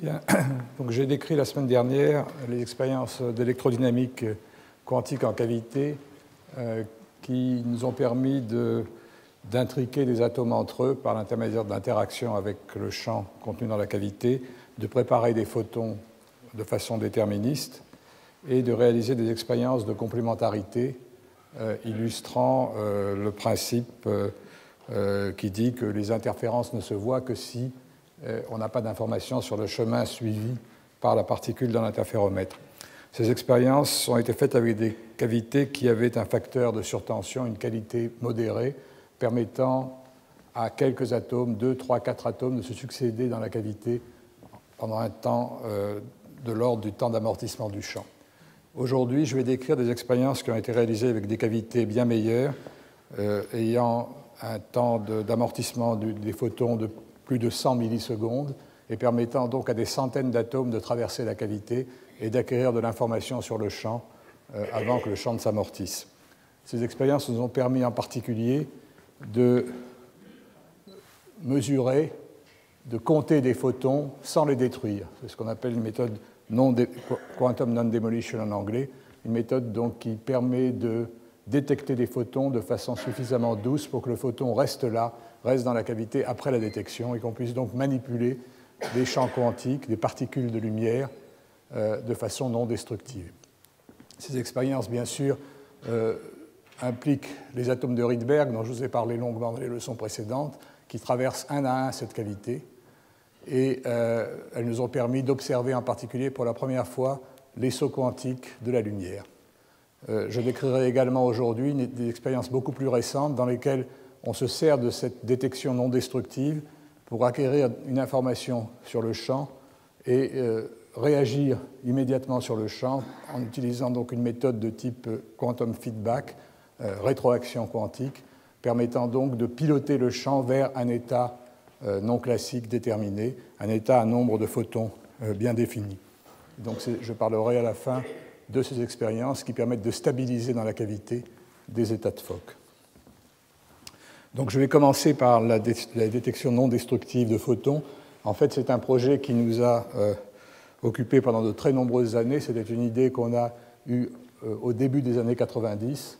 Donc j'ai décrit la semaine dernière les expériences d'électrodynamique quantique en cavité euh, qui nous ont permis d'intriquer des atomes entre eux par l'intermédiaire d'interaction avec le champ contenu dans la cavité, de préparer des photons de façon déterministe et de réaliser des expériences de complémentarité euh, illustrant euh, le principe qui dit que les interférences ne se voient que si on n'a pas d'informations sur le chemin suivi par la particule dans l'interféromètre. Ces expériences ont été faites avec des cavités qui avaient un facteur de surtension, une qualité modérée, permettant à quelques atomes, 2, 3, 4 atomes, de se succéder dans la cavité pendant un temps euh, de l'ordre du temps d'amortissement du champ. Aujourd'hui, je vais décrire des expériences qui ont été réalisées avec des cavités bien meilleures, euh, ayant un temps d'amortissement des photons de plus de 100 millisecondes et permettant donc à des centaines d'atomes de traverser la cavité et d'acquérir de l'information sur le champ euh, avant que le champ ne s'amortisse. Ces expériences nous ont permis en particulier de mesurer, de compter des photons sans les détruire. C'est ce qu'on appelle une méthode non quantum non-demolition en anglais, une méthode donc qui permet de détecter des photons de façon suffisamment douce pour que le photon reste là, reste dans la cavité après la détection et qu'on puisse donc manipuler des champs quantiques, des particules de lumière euh, de façon non destructive. Ces expériences, bien sûr, euh, impliquent les atomes de Rydberg, dont je vous ai parlé longuement dans les leçons précédentes, qui traversent un à un cette cavité. Et euh, elles nous ont permis d'observer en particulier pour la première fois les sauts quantiques de la lumière. je décrirai également aujourd'hui des expériences beaucoup plus récentes dans lesquelles on se sert de cette détection non destructive pour acquérir une information sur le champ et réagir immédiatement sur le champ en utilisant donc une méthode de type quantum feedback, euh, rétroaction quantique, permettant donc de piloter le champ vers un état euh, non classique déterminé, un état à nombre de photons euh, bien défini. Donc je parlerai à la fin de ces expériences qui permettent de stabiliser dans la cavité des états de Fock. Donc je vais commencer par la, détection non destructive de photons. En fait, c'est un projet qui nous a occupé pendant de très nombreuses années. C'était une idée qu'on a eue euh, au début des années 90.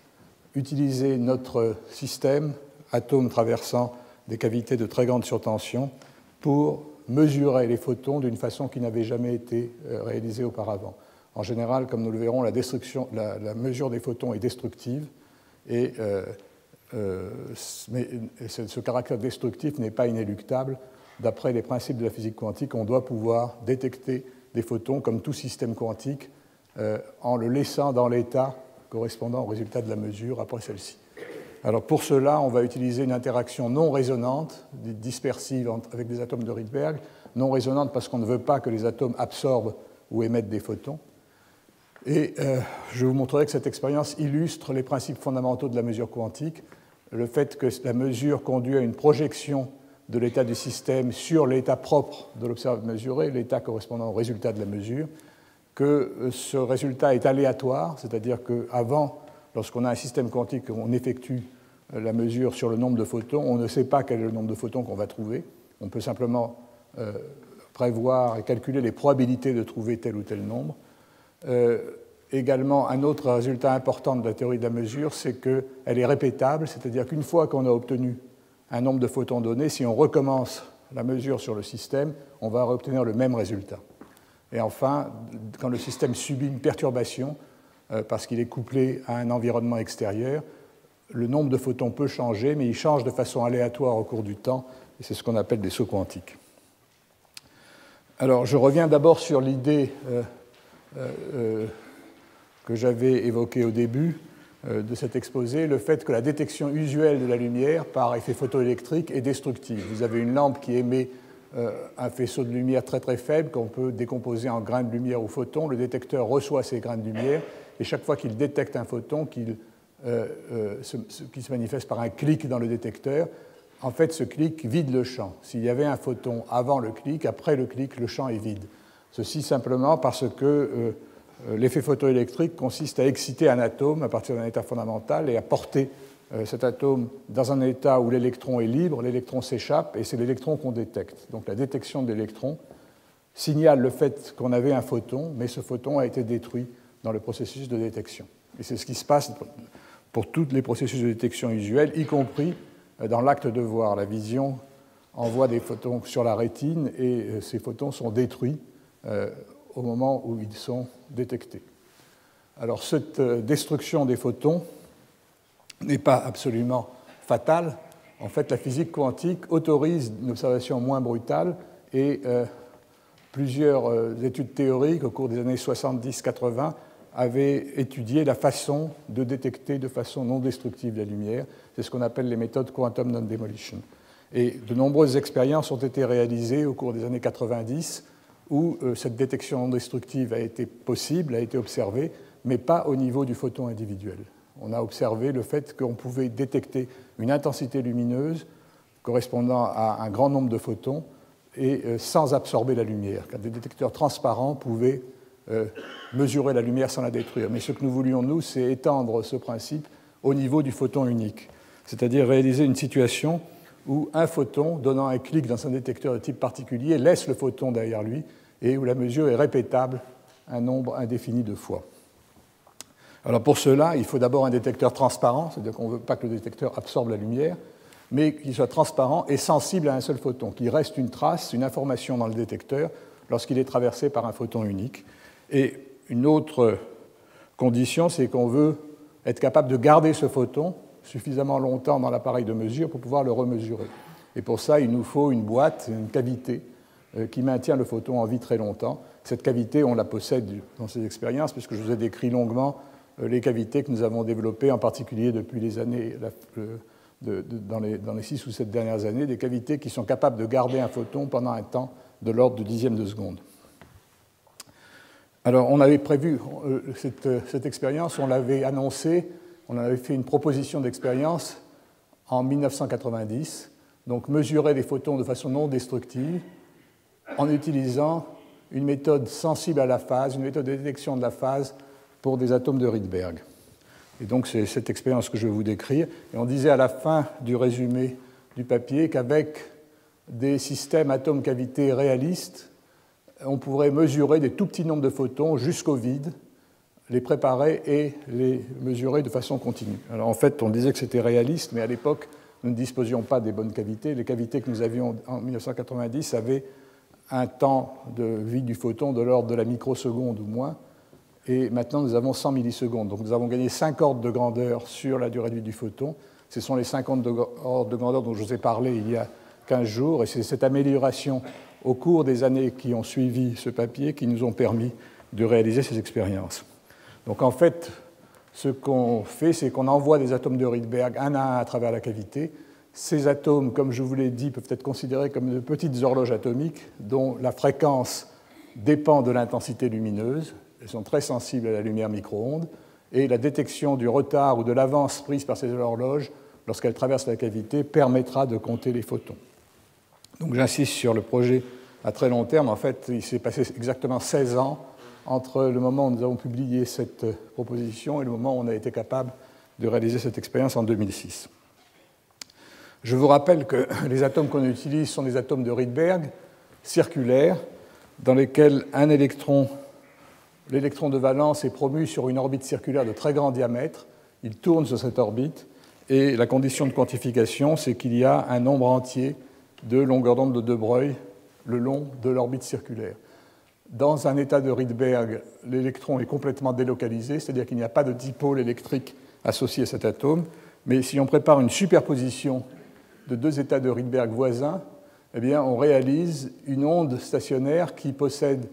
Utiliser notre système, atomes traversant des cavités de très grande surtension, pour mesurer les photons d'une façon qui n'avait jamais été euh, réalisée auparavant. En général, comme nous le verrons, la, mesure des photons est destructive, et, euh, mais ce caractère destructif n'est pas inéluctable. D'après les principes de la physique quantique, on doit pouvoir détecter des photons comme tout système quantique euh, en le laissant dans l'état correspondant au résultat de la mesure après celle-ci. Alors pour cela, on va utiliser une interaction non résonante, dispersive avec des atomes de Rydberg, non résonante parce qu'on ne veut pas que les atomes absorbent ou émettent des photons. Et euh, je vous montrerai que cette expérience illustre les principes fondamentaux de la mesure quantique, le fait que la mesure conduit à une projection de l'état du système sur l'état propre de l'observateur mesuré, l'état correspondant au résultat de la mesure, que euh, ce résultat est aléatoire, c'est-à-dire qu'avant, lorsqu'on a un système quantique, on effectue euh, la mesure sur le nombre de photons, on ne sait pas quel est le nombre de photons qu'on va trouver. On peut simplement euh, prévoir et calculer les probabilités de trouver tel ou tel nombre. Également, un autre résultat important de la théorie de la mesure, c'est qu'elle est répétable, c'est-à-dire qu'une fois qu'on a obtenu un nombre de photons donné, si on recommence la mesure sur le système, on va obtenir le même résultat. Et enfin, quand le système subit une perturbation, euh, parce qu'il est couplé à un environnement extérieur, le nombre de photons peut changer, mais il change de façon aléatoire au cours du temps, et c'est ce qu'on appelle des sauts quantiques. Alors, je reviens d'abord sur l'idée euh, euh, que j'avais évoquée au début, euh, de cet exposé le fait que la détection usuelle de la lumière par effet photoélectrique est destructive. Vous avez une lampe qui émet euh, un faisceau de lumière très très faible qu'on peut décomposer en grains de lumière ou photons. Le détecteur reçoit ces grains de lumière et chaque fois qu'il détecte un photon euh, qui se manifeste par un clic dans le détecteur, en fait ce clic vide le champ. S'il y avait un photon avant le clic, après le clic, le champ est vide. Ceci simplement parce que l'effet photoélectrique consiste à exciter un atome à partir d'un état fondamental et à porter euh, cet atome dans un état où l'électron est libre, l'électron s'échappe et c'est l'électron qu'on détecte. Donc la détection de l'électron signale le fait qu'on avait un photon, mais ce photon a été détruit dans le processus de détection. Et c'est ce qui se passe pour tous les processus de détection usuels, y compris dans l'acte de voir. La vision envoie des photons sur la rétine et euh, ces photons sont détruits euh, au moment où ils sont détectés. Alors cette euh, destruction des photons n'est pas absolument fatale. En fait, la physique quantique autorise une observation moins brutale et plusieurs études théoriques au cours des années 70-80 avaient étudié la façon de détecter de façon non destructive la lumière. C'est ce qu'on appelle les méthodes quantum non-demolition. Et de nombreuses expériences ont été réalisées au cours des années 90 où euh, cette détection destructive a été possible, a été observée, mais pas au niveau du photon individuel. On a observé le fait qu'on pouvait détecter une intensité lumineuse correspondant à un grand nombre de photons et euh, sans absorber la lumière, car des détecteurs transparents pouvaient euh, mesurer la lumière sans la détruire. Mais ce que nous voulions, nous, c'est étendre ce principe au niveau du photon unique, c'est-à-dire réaliser une situation où un photon, donnant un clic dans un détecteur de type particulier, laisse le photon derrière lui et où la mesure est répétable un nombre indéfini de fois. Alors pour cela, il faut d'abord un détecteur transparent, c'est-à-dire qu'on ne veut pas que le détecteur absorbe la lumière, mais qu'il soit transparent et sensible à un seul photon, qu'il reste une trace, une information dans le détecteur lorsqu'il est traversé par un photon unique. Et une autre condition, c'est qu'on veut être capable de garder ce photon suffisamment longtemps dans l'appareil de mesure pour pouvoir le remesurer. Et pour ça, il nous faut une boîte, une cavité qui maintient le photon en vie très longtemps. Cette cavité, on la possède dans ces expériences, puisque je vous ai décrit longuement euh, les cavités que nous avons développées, en particulier depuis les années, dans, les, dans les six ou sept dernières années, des cavités qui sont capables de garder un photon pendant un temps de l'ordre de dixième de seconde. Alors, on avait prévu euh, cette, cette expérience, on l'avait annoncée on avait fait une proposition d'expérience en 1990, donc mesurer les photons de façon non destructive en utilisant une méthode sensible à la phase, une méthode de détection de la phase pour des atomes de Rydberg. Et donc c'est cette expérience que je vais vous décrire. Et on disait à la fin du résumé du papier qu'avec des systèmes atomes-cavités réalistes, on pourrait mesurer des tout petits nombres de photons jusqu'au vide les préparer et les mesurer de façon continue. Alors en fait, on disait que c'était réaliste, mais à l'époque, nous ne disposions pas des bonnes cavités. Les cavités que nous avions en 1990 avaient un temps de vie du photon de l'ordre de la microseconde ou moins, et maintenant nous avons 100 millisecondes. Donc nous avons gagné 5 ordres de grandeur sur la durée de vie du photon. Ce sont les 50 ordres de grandeur dont je vous ai parlé il y a 15 jours, et c'est cette amélioration au cours des années qui ont suivi ce papier qui nous ont permis de réaliser ces expériences. Donc en fait, ce qu'on fait, c'est qu'on envoie des atomes de Rydberg un à un à travers la cavité. Ces atomes, comme je vous l'ai dit, peuvent être considérés comme de petites horloges atomiques dont la fréquence dépend de l'intensité lumineuse. Elles sont très sensibles à la lumière micro-ondes. Et la détection du retard ou de l'avance prise par ces horloges lorsqu'elles traversent la cavité permettra de compter les photons. Donc j'insiste sur le projet à très long terme. En fait, il s'est passé exactement 16 ans entre le moment où nous avons publié cette proposition et le moment où on a été capable de réaliser cette expérience en 2006. Je vous rappelle que les atomes qu'on utilise sont des atomes de Rydberg circulaires dans lesquels un électron, l'électron de valence est promu sur une orbite circulaire de très grand diamètre. Il tourne sur cette orbite et la condition de quantification, c'est qu'il y a un nombre entier de longueurs d'onde de De Broglie le long de l'orbite circulaire. Dans un état de Rydberg, l'électron est complètement délocalisé, c'est-à-dire qu'il n'y a pas de dipôle électrique associé à cet atome. Mais si on prépare une superposition de deux états de Rydberg voisins, eh bien, on réalise une onde stationnaire qui possède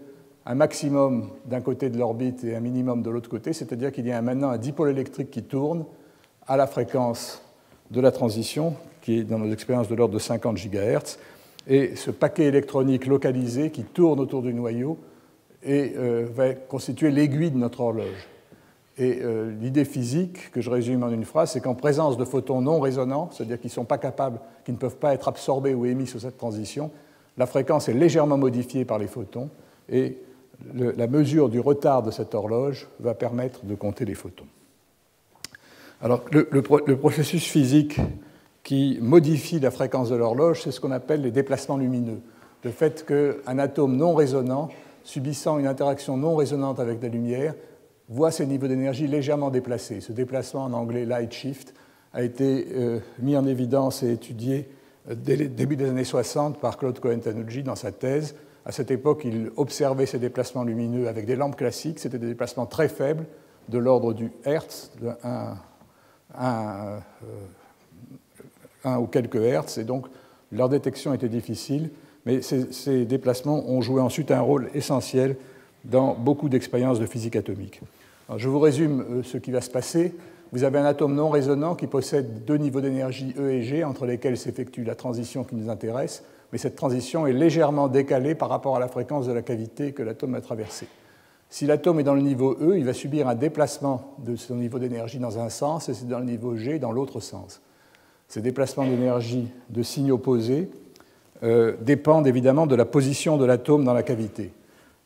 un maximum d'un côté de l'orbite et un minimum de l'autre côté, c'est-à-dire qu'il y a maintenant un dipôle électrique qui tourne à la fréquence de la transition, qui est dans nos expériences de l'ordre de 50 GHz, et ce paquet électronique localisé qui tourne autour du noyau et euh, va constituer l'aiguille de notre horloge. Et euh, l'idée physique, que je résume en une phrase, c'est qu'en présence de photons non résonants, c'est-à-dire qui ne sont pas capables, qui ne peuvent pas être absorbés ou émis sous cette transition, la fréquence est légèrement modifiée par les photons et la mesure du retard de cette horloge va permettre de compter les photons. Alors, le processus physique qui modifie la fréquence de l'horloge, c'est ce qu'on appelle les déplacements lumineux. le fait qu'un atome non résonant, subissant une interaction non résonante avec la lumière, voit ses niveaux d'énergie légèrement déplacés. Ce déplacement en anglais light shift a été euh, mis en évidence et étudié euh, dès le début des années 60 par Claude Cohen-Tanucci dans sa thèse. À cette époque, il observait ces déplacements lumineux avec des lampes classiques. C'était des déplacements très faibles, de l'ordre du Hertz, de 1, euh, ou quelques Hertz, et donc leur détection était difficile. Mais ces, ces déplacements ont joué ensuite un rôle essentiel dans beaucoup d'expériences de physique atomique. Je vous résume ce qui va se passer vous avez un atome non résonant qui possède deux niveaux d'énergie E et G entre lesquels s'effectue la transition qui nous intéresse, mais cette transition est légèrement décalée par rapport à la fréquence de la cavité que l'atome a traversée. Si l'atome est dans le niveau E, il va subir un déplacement de son niveau d'énergie dans un sens, et c'est dans le niveau G dans l'autre sens. Ces déplacements d'énergie de signes opposés euh, dépendent évidemment de la position de l'atome dans la cavité,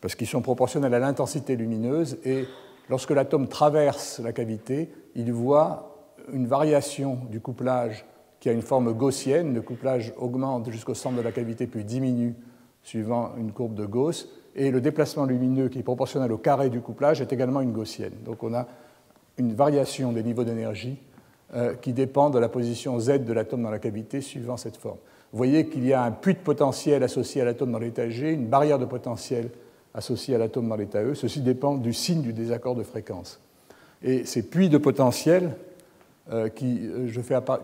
parce qu'ils sont proportionnels à l'intensité lumineuse, et lorsque l'atome traverse la cavité, il voit une variation du couplage qui a une forme gaussienne. Le couplage augmente jusqu'au centre de la cavité puis diminue suivant une courbe de Gauss. Et le déplacement lumineux qui est proportionnel au carré du couplage est également une gaussienne. Donc on a une variation des niveaux d'énergie euh, qui dépend de la position Z de l'atome dans la cavité suivant cette forme. Vous voyez qu'il y a un puits de potentiel associé à l'atome dans l'état G, une barrière de potentiel associée à l'atome dans l'état E. Ceci dépend du signe du désaccord de fréquence. Et ces puits de potentiel euh, qui, euh,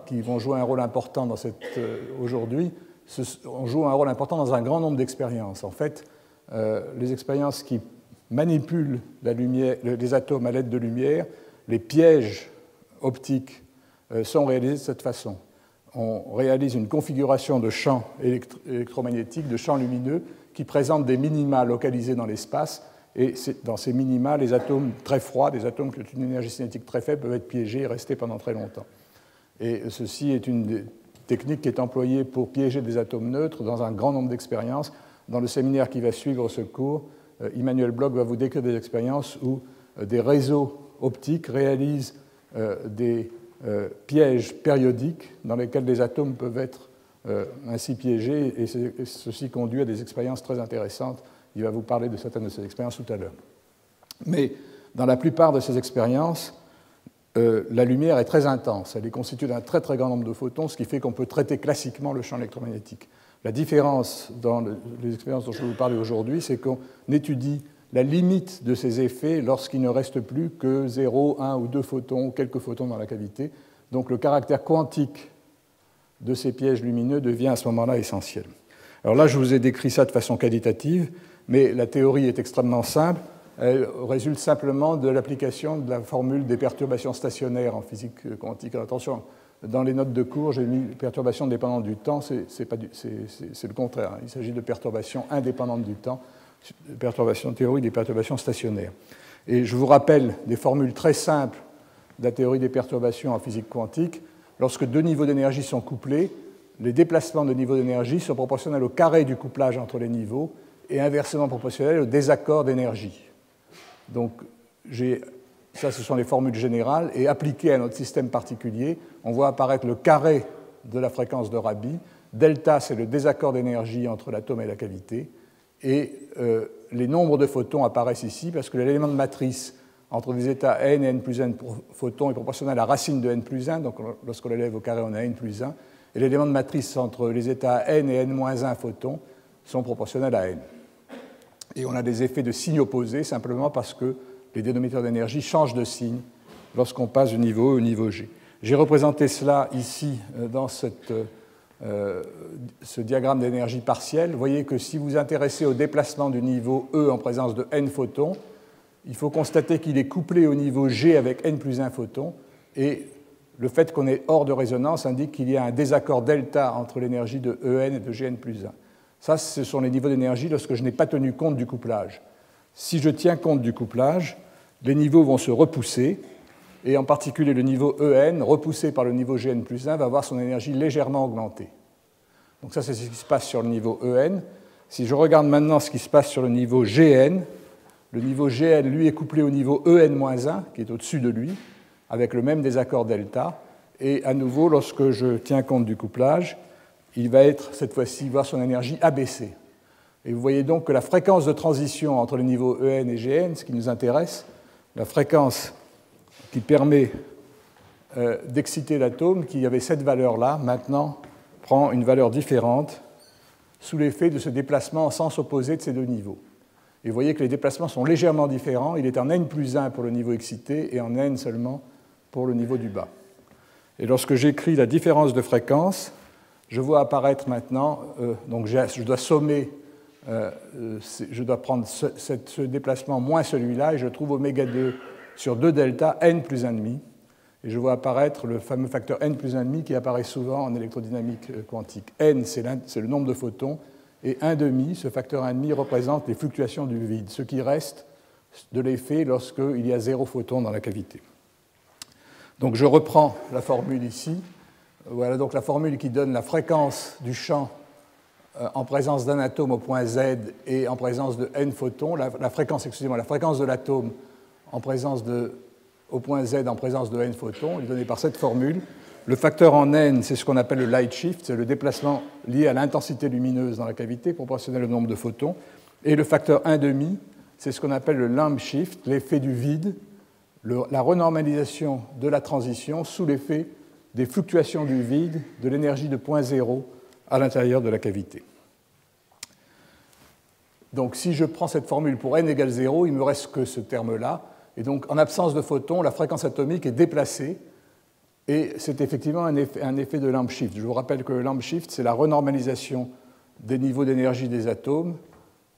qui, vont jouer un rôle important euh, aujourd'hui, jouent un rôle important dans un grand nombre d'expériences. En fait, les expériences qui manipulent les atomes à l'aide de lumière, les pièges optiques sont réalisés de cette façon. On réalise une configuration de champs électromagnétiques, de champs lumineux, qui présentent des minima localisés dans l'espace et dans ces minima, les atomes très froids, des atomes qui ont une énergie cinétique très faible, peuvent être piégés et rester pendant très longtemps. Et ceci est une technique qui est employée pour piéger des atomes neutres dans un grand nombre d'expériences. Dans le séminaire qui va suivre ce cours, euh, Emmanuel Bloch va vous décrire des expériences où euh, des réseaux optiques réalisent euh, des pièges périodiques dans lesquels des atomes peuvent être ainsi piégés, et ceci conduit à des expériences très intéressantes il va vous parler de certaines de ces expériences tout à l'heure. Mais dans la plupart de ces expériences, euh, la lumière est très intense. Elle est constituée d'un très très grand nombre de photons, ce qui fait qu'on peut traiter classiquement le champ électromagnétique. La différence dans les expériences dont je vais vous parler aujourd'hui, c'est qu'on étudie la limite de ces effets lorsqu'il ne reste plus que 0, 1 ou 2 photons, quelques photons dans la cavité. Donc le caractère quantique de ces pièges lumineux devient à ce moment-là essentiel. Alors là, je vous ai décrit ça de façon qualitative mais la théorie est extrêmement simple. Elle résulte simplement de l'application de la formule des perturbations stationnaires en physique quantique. attention, dans les notes de cours, j'ai mis perturbations dépendantes du temps, c'est le contraire. Il s'agit de perturbations indépendantes du temps, perturbations théorie des perturbations stationnaires. Et je vous rappelle des formules très simples de la théorie des perturbations en physique quantique. Lorsque deux niveaux d'énergie sont couplés, les déplacements de niveau d'énergie sont proportionnels au carré du couplage entre les niveaux, et inversement proportionnel au désaccord d'énergie. Donc, ça, ce sont les formules générales, et appliquées à notre système particulier, on voit apparaître le carré de la fréquence de Rabi. Delta, c'est le désaccord d'énergie entre l'atome et la cavité, et euh, les nombres de photons apparaissent ici parce que l'élément de matrice entre les états n et n plus 1 photons est proportionnel à la racine de n plus 1, donc lorsqu'on l'élève au carré, on a n plus 1, et l'élément de matrice entre les états n et n moins 1 photons sont proportionnels à n. Et on a des effets de signes opposés simplement parce que les dénominateurs d'énergie changent de signe lorsqu'on passe du niveau E au niveau G. J'ai représenté cela ici euh, dans euh, ce diagramme d'énergie partielle. Vous voyez que si vous vous intéressez au déplacement du niveau E en présence de n photons, il faut constater qu'il est couplé au niveau G avec n plus 1 photon. Et le fait qu'on est hors de résonance indique qu'il y a un désaccord delta entre l'énergie de En et de Gn plus 1. Ça, ce sont les niveaux d'énergie lorsque je n'ai pas tenu compte du couplage. Si je tiens compte du couplage, les niveaux vont se repousser, et en particulier le niveau En, repoussé par le niveau Gn plus 1, va avoir son énergie légèrement augmentée. Donc ça, c'est ce qui se passe sur le niveau En. Si je regarde maintenant ce qui se passe sur le niveau Gn, le niveau Gn, lui, est couplé au niveau En-1, qui est au-dessus de lui, avec le même désaccord delta. Et à nouveau, lorsque je tiens compte du couplage, il va être cette fois-ci voir son énergie abaissée. Et vous voyez donc que la fréquence de transition entre les niveaux En et Gn, ce qui nous intéresse, la fréquence qui permet euh, d'exciter l'atome, qui avait cette valeur-là, maintenant prend une valeur différente sous l'effet de ce déplacement en sens opposé de ces deux niveaux. Et vous voyez que les déplacements sont légèrement différents. Il est en n plus 1 pour le niveau excité et en n seulement pour le niveau du bas. Et lorsque j'écris la différence de fréquence, je vois apparaître maintenant, euh, donc je dois sommer, euh, je dois prendre ce, ce déplacement moins celui-là, et je trouve oméga 2 sur 2 delta n plus 1,5. Et je vois apparaître le fameux facteur n plus 1,5 qui apparaît souvent en électrodynamique euh, quantique. n, c'est le nombre de photons, et 1,5, ce facteur 1,5 représente les fluctuations du vide, ce qui reste de l'effet lorsqu'il y a zéro photon dans la cavité. Donc je reprends la formule ici. Voilà donc la formule qui donne la fréquence du champ euh, en présence d'un atome au point Z et en présence de n photons, la, fréquence, excusez-moi, la fréquence de l'atome en présence de, au point Z en présence de n photons est donnée par cette formule. Le facteur en n, c'est ce qu'on appelle le light shift, c'est le déplacement lié à l'intensité lumineuse dans la cavité proportionnel au nombre de photons. Et le facteur 1,5, c'est ce qu'on appelle le lamp shift, l'effet du vide, la renormalisation de la transition sous l'effet des fluctuations du vide de l'énergie de point zéro à l'intérieur de la cavité. Donc si je prends cette formule pour n égale 0, il me reste que ce terme-là. Et donc en absence de photons, la fréquence atomique est déplacée. Et c'est effectivement un effet, de lamp shift. Je vous rappelle que le lamp shift, c'est la renormalisation des niveaux d'énergie des atomes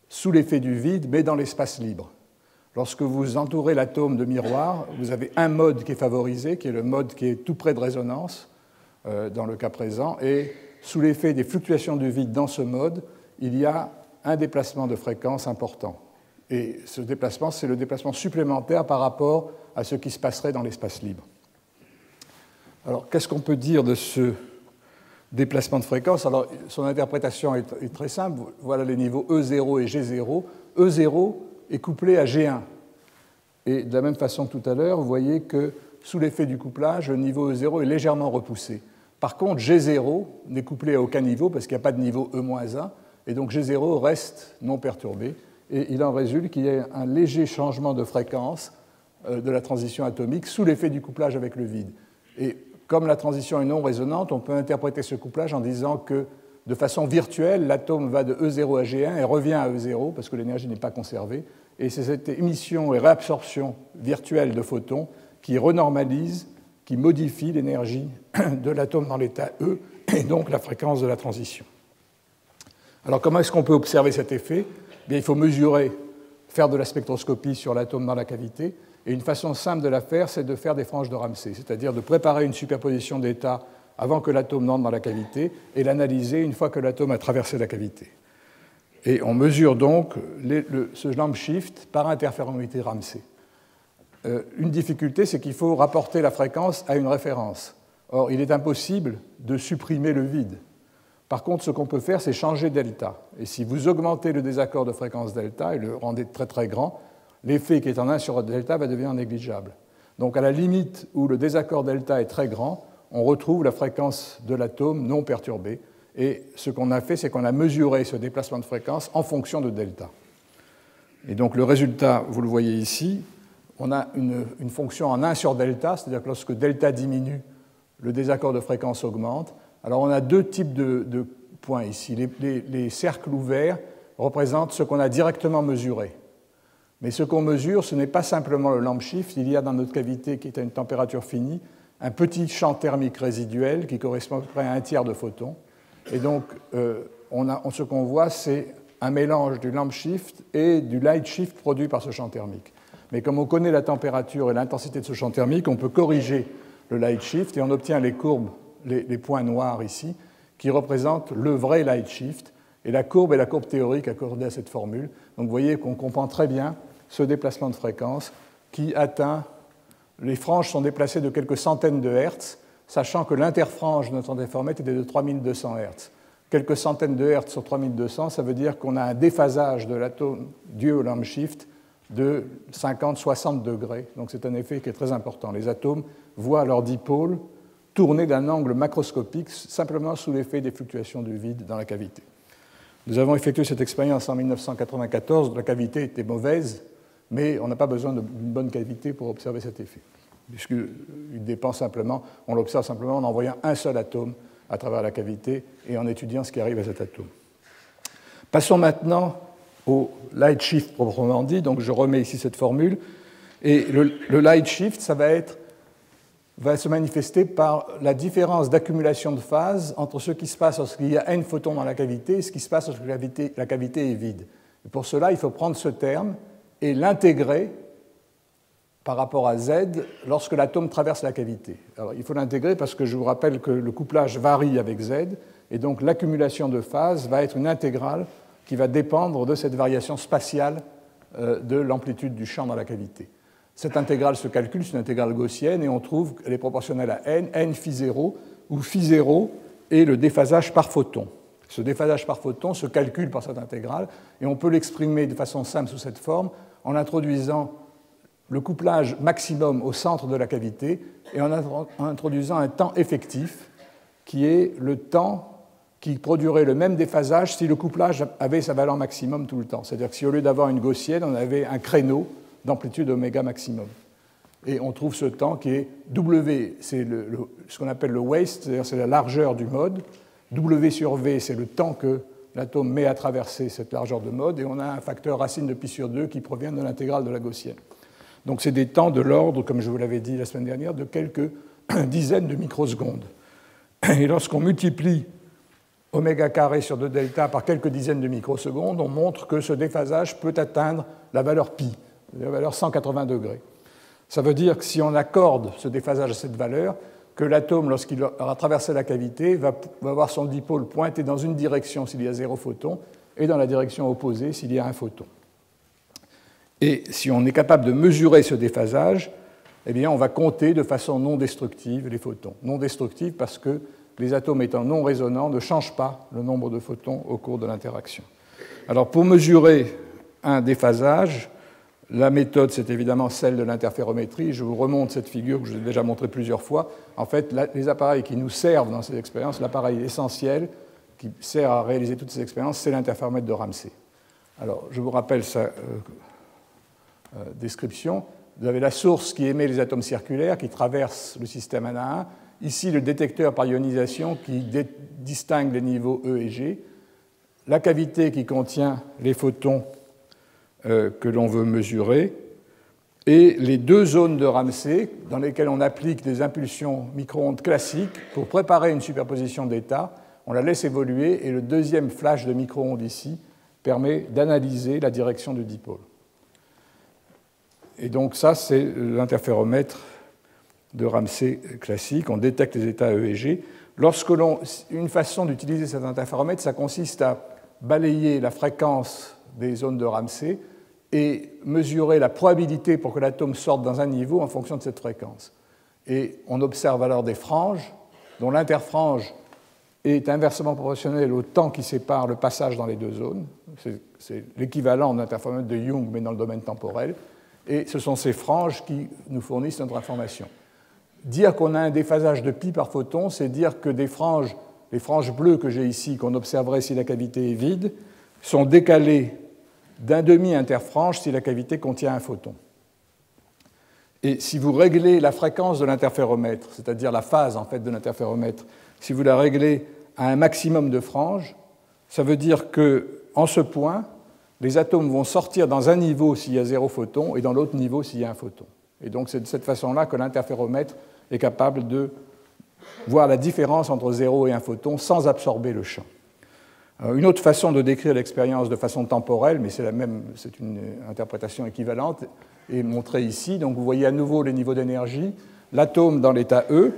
sous l'effet du vide, mais dans l'espace libre. Lorsque vous entourez l'atome de miroir, vous avez un mode qui est favorisé, qui est le mode qui est tout près de résonance, euh, dans le cas présent, et sous l'effet des fluctuations du vide dans ce mode, il y a un déplacement de fréquence important. Et ce déplacement, c'est le déplacement supplémentaire par rapport à ce qui se passerait dans l'espace libre. Alors, qu'est-ce qu'on peut dire de ce déplacement de fréquence? Alors, son interprétation est, très simple. Voilà les niveaux E0 et G0. E0, est couplé à G1. Et de la même façon que tout à l'heure, vous voyez que sous l'effet du couplage, le niveau E0 est légèrement repoussé. Par contre, G0 n'est couplé à aucun niveau parce qu'il n'y a pas de niveau E-1, et donc G0 reste non perturbé. Et il en résulte qu'il y a un léger changement de fréquence euh, de la transition atomique sous l'effet du couplage avec le vide. Et comme la transition est non résonante, on peut interpréter ce couplage en disant que de façon virtuelle, l'atome va de E0 à G1 et revient à E0 parce que l'énergie n'est pas conservée. Et c'est cette émission et réabsorption virtuelle de photons qui renormalise, qui modifie l'énergie de l'atome dans l'état E et donc la fréquence de la transition. Alors comment est-ce qu'on peut observer cet effet? Il faut mesurer, faire de la spectroscopie sur l'atome dans la cavité. Et une façon simple de la faire, c'est de faire des franges de Ramsey, c'est-à-dire de préparer une superposition d'états avant que l'atome n'entre dans la cavité et l'analyser une fois que l'atome a traversé la cavité. Et on mesure donc ce lamp shift par interférométrie Ramsey. Euh, une difficulté, c'est qu'il faut rapporter la fréquence à une référence. Or, il est impossible de supprimer le vide. Par contre, ce qu'on peut faire, c'est changer delta. Et si vous augmentez le désaccord de fréquence delta et le rendez très très grand, l'effet qui est en 1 sur delta va devenir négligeable. Donc, à la limite où le désaccord delta est très grand, on retrouve la fréquence de l'atome non perturbée. Et ce qu'on a fait, c'est qu'on a mesuré ce déplacement de fréquence en fonction de delta. Et donc le résultat, vous le voyez ici, on a une, fonction en 1 sur delta, c'est-à-dire que lorsque delta diminue, le désaccord de fréquence augmente. Alors on a deux types de, points ici. Les, les, cercles ouverts représentent ce qu'on a directement mesuré. Mais ce qu'on mesure, ce n'est pas simplement le lamp shift, il y a dans notre cavité qui est à une température finie un petit champ thermique résiduel qui correspond à peu près à un tiers de photons. Et donc, euh, on ce qu'on voit, c'est un mélange du lamp shift et du light shift produit par ce champ thermique. Mais comme on connaît la température et l'intensité de ce champ thermique, on peut corriger le light shift et on obtient les courbes, les, points noirs ici, qui représentent le vrai light shift. Et la courbe est la courbe théorique accordée à cette formule. Donc vous voyez qu'on comprend très bien ce déplacement de fréquence qui atteint les franges sont déplacées de quelques centaines de Hertz, sachant que l'interfrange de notre déformette était de 3200 Hertz. Quelques centaines de Hertz sur 3200, ça veut dire qu'on a un déphasage de l'atome dû au shift de 50-60 degrés. Donc c'est un effet qui est très important. Les atomes voient leur dipôle tourner d'un angle macroscopique simplement sous l'effet des fluctuations du vide dans la cavité. Nous avons effectué cette expérience en 1994, la cavité était mauvaise, mais on n'a pas besoin d'une bonne cavité pour observer cet effet, puisqu'il dépend simplement, on l'observe simplement en envoyant un seul atome à travers la cavité et en étudiant ce qui arrive à cet atome. Passons maintenant au light shift proprement dit, donc je remets ici cette formule, et le light shift, ça va être va se manifester par la différence d'accumulation de phase entre ce qui se passe lorsqu'il y a n photons dans la cavité et ce qui se passe lorsque la cavité, est vide. Pour cela, il faut prendre ce terme et l'intégrer par rapport à Z lorsque l'atome traverse la cavité. Il faut l'intégrer parce que je vous rappelle que le couplage varie avec Z, et donc l'accumulation de phase va être une intégrale qui va dépendre de cette variation spatiale euh, de l'amplitude du champ dans la cavité. Cette intégrale se calcule, c'est une intégrale gaussienne, et on trouve qu'elle est proportionnelle à n, n phi 0, où phi 0 est le déphasage par photon. Ce déphasage par photon se calcule par cette intégrale, et on peut l'exprimer de façon simple sous cette forme en introduisant le couplage maximum au centre de la cavité et en introduisant un temps effectif qui est le temps qui produirait le même déphasage si le couplage avait sa valeur maximum tout le temps. C'est-à-dire que si au lieu d'avoir une gaussienne, on avait un créneau d'amplitude oméga maximum. Et on trouve ce temps qui est W, c'est ce qu'on appelle le waste, c'est-à-dire c'est la largeur du mode. W sur V, c'est le temps que l'atome met à traverser cette largeur de mode, et on a un facteur racine de pi sur 2 qui provient de l'intégrale de la gaussienne. Donc c'est des temps de l'ordre, comme je vous l'avais dit la semaine dernière, de quelques dizaines de microsecondes. Et lorsqu'on multiplie oméga carré sur 2 delta par quelques dizaines de microsecondes, on montre que ce déphasage peut atteindre la valeur pi la valeur 180 degrés. Ça veut dire que si on accorde ce déphasage à cette valeur, que l'atome, lorsqu'il aura traversé la cavité, va, avoir son dipôle pointé dans une direction s'il y a zéro photon et dans la direction opposée s'il y a un photon. Et si on est capable de mesurer ce déphasage, eh bien, on va compter de façon non destructive les photons. Non destructive parce que les atomes étant non résonants ne changent pas le nombre de photons au cours de l'interaction. Alors, pour mesurer un déphasage, la méthode, c'est évidemment celle de l'interférométrie. Je vous remonte cette figure que je vous ai déjà montrée plusieurs fois. En fait, les appareils qui nous servent dans ces expériences, l'appareil essentiel qui sert à réaliser toutes ces expériences, c'est l'interféromètre de Ramsey. Alors, je vous rappelle sa euh, euh, description. Vous avez la source qui émet les atomes circulaires qui traversent le système 1 à 1. Ici, le détecteur par ionisation qui distingue les niveaux E et G. La cavité qui contient les photons que l'on veut mesurer, et les deux zones de Ramsey dans lesquelles on applique des impulsions micro-ondes classiques pour préparer une superposition d'états. On la laisse évoluer et le deuxième flash de micro-ondes ici permet d'analyser la direction du dipôle. Et donc ça, c'est l'interféromètre de Ramsey classique. On détecte les états E et G. Lorsque l'on, une façon d'utiliser cet interféromètre, ça consiste à balayer la fréquence des zones de Ramsey et mesurer la probabilité pour que l'atome sorte dans un niveau en fonction de cette fréquence. Et on observe alors des franges dont l'interfrange est inversement proportionnelle au temps qui sépare le passage dans les deux zones. C'est l'équivalent d'interféromètre de Young, mais dans le domaine temporel. Et ce sont ces franges qui nous fournissent notre information. Dire qu'on a un déphasage de pi par photon, c'est dire que des franges, les franges bleues que j'ai ici, qu'on observerait si la cavité est vide, sont décalées d'un demi-interfrange si la cavité contient un photon. Et si vous réglez la fréquence de l'interféromètre, c'est-à-dire la phase en fait de l'interféromètre, si vous la réglez à un maximum de franges, ça veut dire que en ce point, les atomes vont sortir dans un niveau s'il y a zéro photon et dans l'autre niveau s'il y a un photon. Et donc c'est de cette façon-là que l'interféromètre est capable de voir la différence entre zéro et un photon sans absorber le champ. Euh, une autre façon de décrire l'expérience de façon temporelle, mais c'est la même, c'est une interprétation équivalente, est montrée ici. Donc vous voyez à nouveau les niveaux d'énergie, l'atome dans l'état E,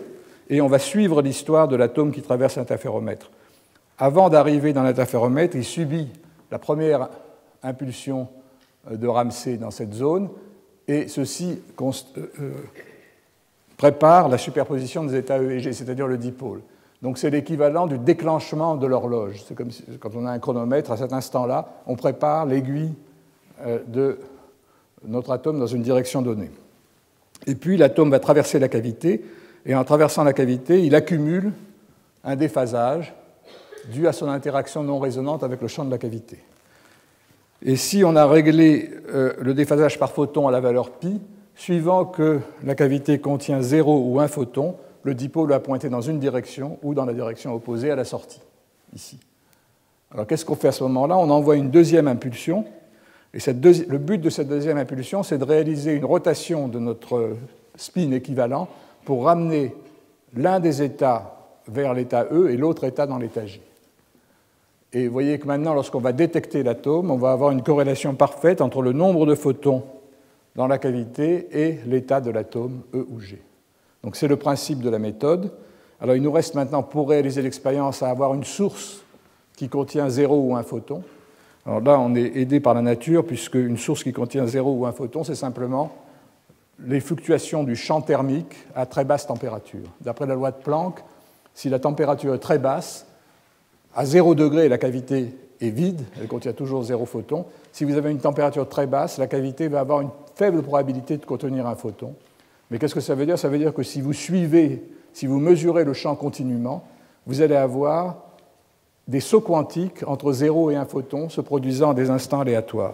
et on va suivre l'histoire de l'atome qui traverse l'interféromètre. Avant d'arriver dans l'interféromètre, il subit la première impulsion euh, de Ramsey dans cette zone, et ceci euh, prépare la superposition des états E et G, c'est-à-dire le dipôle. Donc c'est l'équivalent du déclenchement de l'horloge. C'est comme quand on a un chronomètre, à cet instant-là, on prépare l'aiguille euh, de notre atome dans une direction donnée. Et puis l'atome va traverser la cavité, et en traversant la cavité, il accumule un déphasage due à son interaction non résonante avec le champ de la cavité. Et si on a réglé euh, le déphasage par photon à la valeur pi, suivant que la cavité contient 0 ou 1 photon, le dipôle va pointer dans une direction ou dans la direction opposée à la sortie, ici. Alors qu'est-ce qu'on fait à ce moment-là? On envoie une deuxième impulsion, et le but de cette deuxième impulsion, c'est de réaliser une rotation de notre spin équivalent pour ramener l'un des états vers l'état E et l'autre état dans l'état J. Et vous voyez que maintenant, lorsqu'on va détecter l'atome, on va avoir une corrélation parfaite entre le nombre de photons dans la cavité et l'état de l'atome E ou G. Donc c'est le principe de la méthode. Alors il nous reste maintenant, pour réaliser l'expérience, à avoir une source qui contient 0 ou 1 photon. Alors là, on est aidé par la nature, puisque une source qui contient 0 ou 1 photon, c'est simplement les fluctuations du champ thermique à très basse température. D'après la loi de Planck, si la température est très basse, à 0 degré, la cavité est vide, elle contient toujours 0 photon. Si vous avez une température très basse, la cavité va avoir une faible probabilité de contenir un photon. Mais qu'est-ce que ça veut dire? Ça veut dire que si vous suivez, si vous mesurez le champ continuellement, vous allez avoir des sauts quantiques entre 0 et 1 photon se produisant à des instants aléatoires.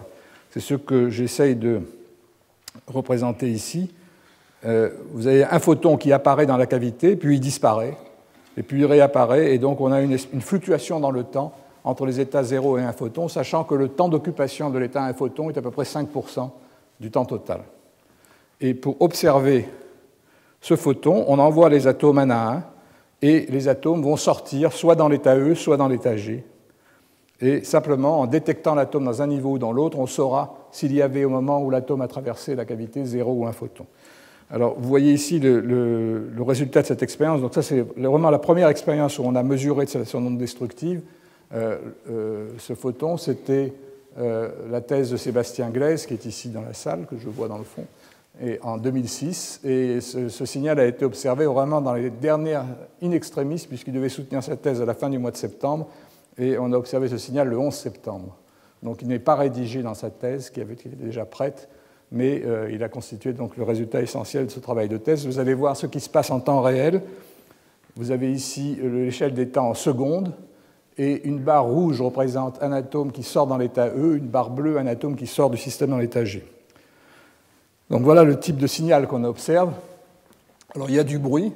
C'est ce que j'essaye de représenter ici. Euh, vous avez un photon qui apparaît dans la cavité, puis il disparaît, et puis il réapparaît, et donc on a une, fluctuation dans le temps entre les états 0 et 1 photon, sachant que le temps d'occupation de l'état 1 photon est à peu près 5% du temps total. Et pour observer ce photon, on envoie les atomes un à un, et les atomes vont sortir soit dans l'état E, soit dans l'état G. Et simplement, en détectant l'atome dans un niveau ou dans l'autre, on saura s'il y avait au moment où l'atome a traversé la cavité 0 ou un photon. Alors, vous voyez ici le, résultat de cette expérience. Donc, ça, c'est vraiment la première expérience où on a mesuré son onde destructive. Euh, euh, ce photon, c'était euh, la thèse de Sébastien Glaise, qui est ici dans la salle, que je vois dans le fond, et en 2006. Et ce, signal a été observé vraiment dans les dernières in extremis, puisqu'il devait soutenir sa thèse à la fin du mois de septembre. Et on a observé ce signal le 11 septembre. Donc il n'est pas rédigé dans sa thèse, qui avait été déjà prête, mais euh, il a constitué donc le résultat essentiel de ce travail de thèse. Vous allez voir ce qui se passe en temps réel. Vous avez ici euh, l'échelle des temps en secondes, et une barre rouge représente un atome qui sort dans l'état E, une barre bleue un atome qui sort du système dans l'état G. Donc voilà le type de signal qu'on observe. Alors il y a du bruit,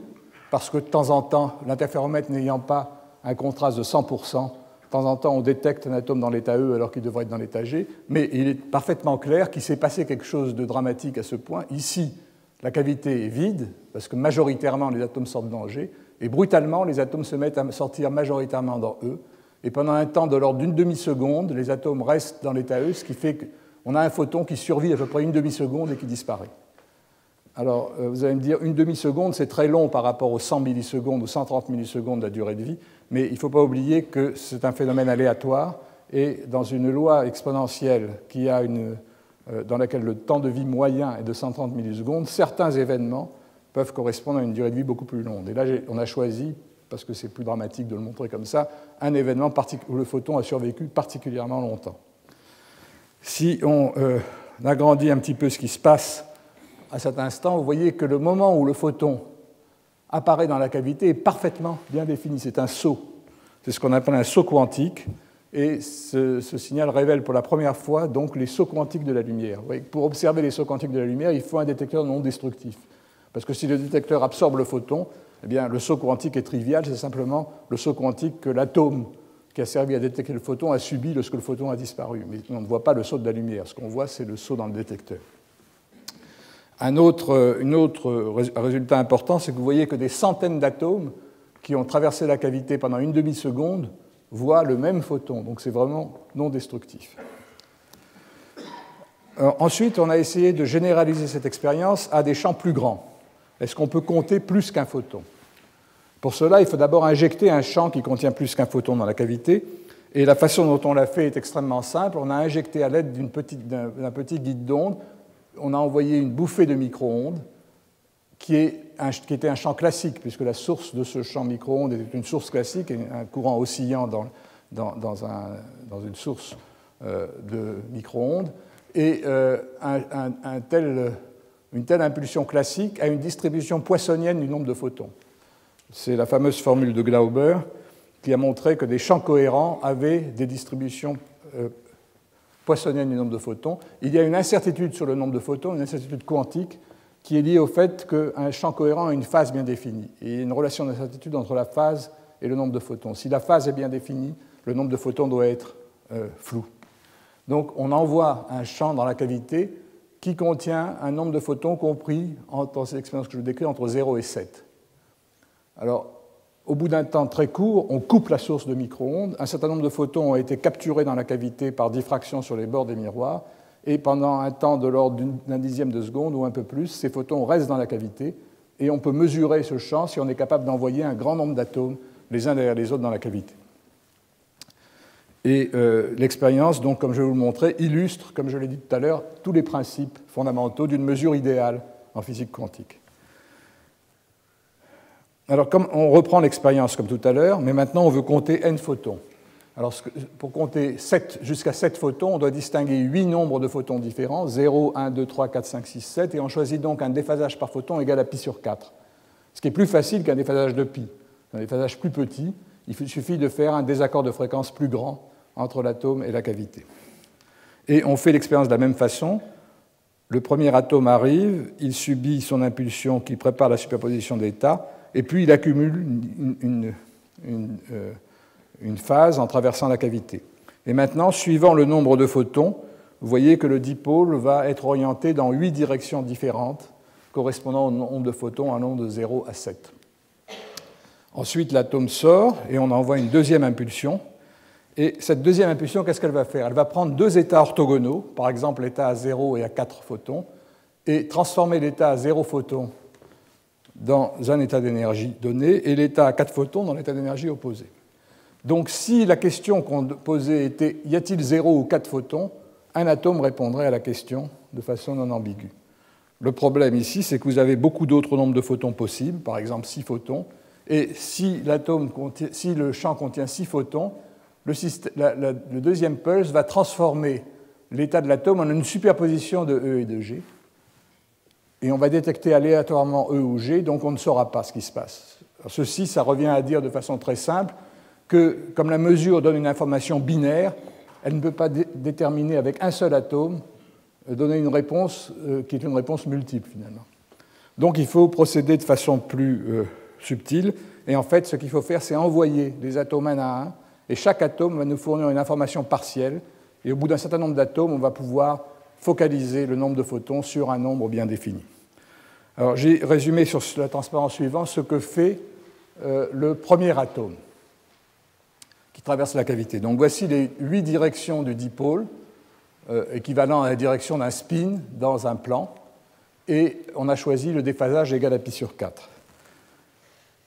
parce que de temps en temps, l'interféromètre n'ayant pas un contraste de 100%, de temps en temps, on détecte un atome dans l'état E alors qu'il devrait être dans l'état G, mais il est parfaitement clair qu'il s'est passé quelque chose de dramatique à ce point. Ici, la cavité est vide, parce que majoritairement les atomes sortent dans G, et brutalement, les atomes se mettent à sortir majoritairement dans E, et pendant un temps de l'ordre d'une demi-seconde, les atomes restent dans l'état E, ce qui fait qu'on a un photon qui survit à peu près une demi-seconde et qui disparaît. Alors, euh, vous allez me dire, une demi-seconde, c'est très long par rapport aux 100 millisecondes ou 130 millisecondes de la durée de vie, mais il ne faut pas oublier que c'est un phénomène aléatoire, et dans une loi exponentielle qui a une, euh, dans laquelle le temps de vie moyen est de 130 millisecondes, certains événements peuvent correspondre à une durée de vie beaucoup plus longue. Et là, on a choisi, parce que c'est plus dramatique de le montrer comme ça, un événement où le photon a survécu particulièrement longtemps. Si on euh, agrandit un petit peu ce qui se passe à cet instant, vous voyez que le moment où le photon apparaît dans la cavité est parfaitement bien défini. C'est un saut. C'est ce qu'on appelle un saut quantique. Et ce, signal révèle pour la première fois donc les sauts quantiques de la lumière. pour observer les sauts quantiques de la lumière, il faut un détecteur non destructif. Parce que si le détecteur absorbe le photon, eh bien, le saut quantique est trivial, c'est simplement le saut quantique que l'atome qui a servi à détecter le photon a subi lorsque le photon a disparu. Mais on ne voit pas le saut de la lumière. Ce qu'on voit, c'est le saut dans le détecteur. Un autre, résultat important, c'est que vous voyez que des centaines d'atomes qui ont traversé la cavité pendant une demi-seconde voient le même photon. Donc c'est vraiment non destructif. ensuite, on a essayé de généraliser cette expérience à des champs plus grands. Est-ce qu'on peut compter plus qu'un photon? Pour cela, il faut d'abord injecter un champ qui contient plus qu'un photon dans la cavité. Et la façon dont on l'a fait est extrêmement simple. On a injecté à l'aide d'un petit guide d'onde on a envoyé une bouffée de micro-ondes qui, était un champ classique, puisque la source de ce champ micro-ondes était une source classique, un courant oscillant dans, une source euh, de micro-ondes. Et euh, une telle impulsion classique a une distribution poissonienne du nombre de photons. C'est la fameuse formule de Glauber qui a montré que des champs cohérents avaient des distributions euh, du nombre de photons. Il y a une incertitude sur le nombre de photons, une incertitude quantique, qui est liée au fait qu'un champ cohérent a une phase bien définie. Et il y a une relation d'incertitude entre la phase et le nombre de photons. Si la phase est bien définie, le nombre de photons doit être euh, flou. Donc on envoie un champ dans la cavité qui contient un nombre de photons compris dans cette expérience que je vous décris entre 0 et 7. Alors, au bout d'un temps très court, on coupe la source de micro-ondes. Un certain nombre de photons ont été capturés dans la cavité par diffraction sur les bords des miroirs. Et pendant un temps de l'ordre d'un dixième de seconde ou un peu plus, ces photons restent dans la cavité. Et on peut mesurer ce champ si on est capable d'envoyer un grand nombre d'atomes les uns derrière les autres dans la cavité. Et euh, l'expérience, donc, comme je vais vous le montrer, illustre, comme je l'ai dit tout à l'heure, tous les principes fondamentaux d'une mesure idéale en physique quantique. Alors, comme on reprend l'expérience comme tout à l'heure, mais maintenant on veut compter n photons. Alors, pour compter jusqu'à 7 photons, on doit distinguer 8 nombres de photons différents, 0, 1, 2, 3, 4, 5, 6, 7, et on choisit donc un déphasage par photon égal à pi sur 4. Ce qui est plus facile qu'un déphasage de pi. Un déphasage plus petit, il suffit de faire un désaccord de fréquence plus grand entre l'atome et la cavité. Et on fait l'expérience de la même façon. Le premier atome arrive, il subit son impulsion qui prépare la superposition d'états, et puis il accumule une, euh, une, phase en traversant la cavité. Et maintenant, suivant le nombre de photons, vous voyez que le dipôle va être orienté dans huit directions différentes, correspondant au nombre de photons, nombre de 0 à 7. Ensuite, l'atome sort et on envoie une deuxième impulsion et cette deuxième impulsion, qu'est-ce qu'elle va faire? Elle va prendre deux états orthogonaux, par exemple l'état à 0 et à 4 photons, et transformer l'état à 0 photons dans un état d'énergie donné et l'état à 4 photons dans l'état d'énergie opposé. Donc si la question qu'on posait était y a-t-il 0 ou 4 photons, un atome répondrait à la question de façon non ambiguë. Le problème ici, c'est que vous avez beaucoup d'autres nombres de photons possibles, par exemple 6 photons, et si, si le champ contient 6 photons, le, deuxième pulse va transformer l'état de l'atome en une superposition de E et de G. Et on va détecter aléatoirement E ou G, donc on ne saura pas ce qui se passe. ceci, ça revient à dire de façon très simple que, comme la mesure donne une information binaire, elle ne peut pas déterminer avec un seul atome, euh, donner une réponse euh, qui est une réponse multiple finalement. Donc il faut procéder de façon plus euh, subtile. Et en fait, ce qu'il faut faire, c'est envoyer les atomes un à un et chaque atome va nous fournir une information partielle, et au bout d'un certain nombre d'atomes, on va pouvoir focaliser le nombre de photons sur un nombre bien défini. J'ai résumé sur la transparence suivante ce que fait euh, le premier atome qui traverse la cavité. Donc voici les huit directions du dipôle, euh, équivalent à la direction d'un spin dans un plan, et on a choisi le déphasage égal à pi sur 4.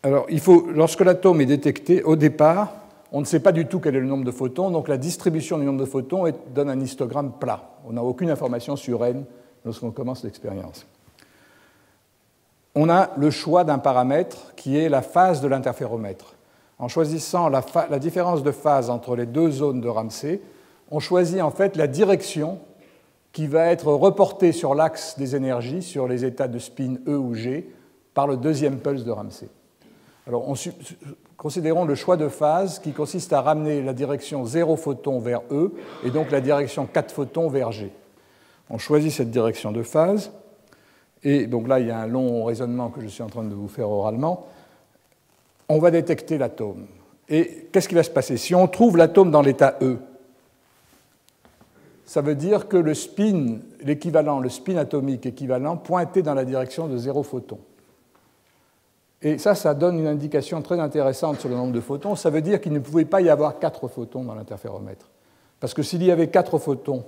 Alors il faut, lorsque l'atome est détecté, au départ, on ne sait pas du tout quel est le nombre de photons, donc la distribution du nombre de photons donne un histogramme plat. On n'a aucune information sur n lorsqu'on commence l'expérience. On a le choix d'un paramètre qui est la phase de l'interféromètre. En choisissant la, différence de phase entre les deux zones de Ramsey, on choisit en fait la direction qui va être reportée sur l'axe des énergies, sur les états de spin E ou G, par le deuxième pulse de Ramsey. Alors, on, considérons le choix de phase qui consiste à ramener la direction 0 photon vers E et donc la direction 4 photons vers G. On choisit cette direction de phase et donc là il y a un long raisonnement que je suis en train de vous faire oralement. On va détecter l'atome. Et qu'est-ce qui va se passer Si on trouve l'atome dans l'état E, ça veut dire que le spin, l'équivalent, le spin atomique équivalent, pointait dans la direction de 0 photon. Et ça, ça donne une indication très intéressante sur le nombre de photons. Ça veut dire qu'il ne pouvait pas y avoir quatre photons dans l'interféromètre. Parce que s'il y avait quatre photons,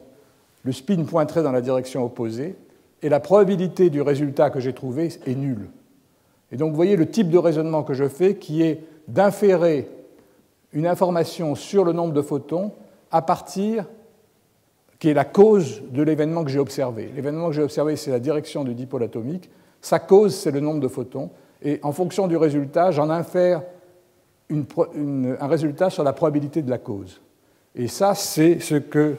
le spin pointerait dans la direction opposée, et la probabilité du résultat que j'ai trouvé est nulle. Et donc vous voyez le type de raisonnement que je fais qui est d'inférer une information sur le nombre de photons à partir qui est la cause de l'événement que j'ai observé. L'événement que j'ai observé, c'est la direction du dipôle atomique. Sa cause, c'est le nombre de photons et en fonction du résultat, j'en infère un résultat sur la probabilité de la cause. Et ça, c'est ce que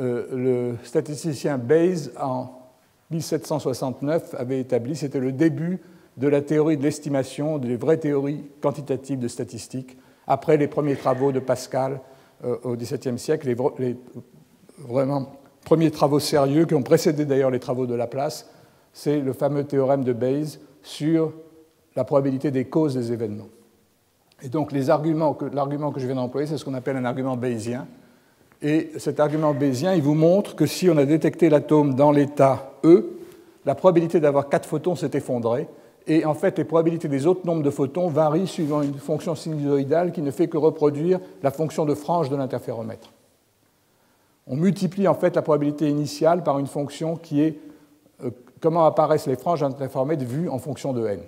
euh, le statisticien Bayes, en 1769, avait établi. C'était le début de la théorie de l'estimation, des vraies théories quantitatives de statistiques, après les premiers travaux de Pascal euh, au XVIIe siècle, les, les, vraiment premiers travaux sérieux qui ont précédé d'ailleurs les travaux de Laplace, c'est le fameux théorème de Bayes sur la probabilité des causes des événements. Et donc l'argument que, que je viens d'employer, c'est ce qu'on appelle un argument bayésien. Et cet argument bayésien, il vous montre que si on a détecté l'atome dans l'état E, la probabilité d'avoir quatre photons s'est effondrée. Et en fait, les probabilités des autres nombres de photons varient suivant une fonction sinusoïdale qui ne fait que reproduire la fonction de frange de l'interféromètre. On multiplie en fait la probabilité initiale par une fonction qui est euh, comment apparaissent les franges d'interféromètre vues en fonction de n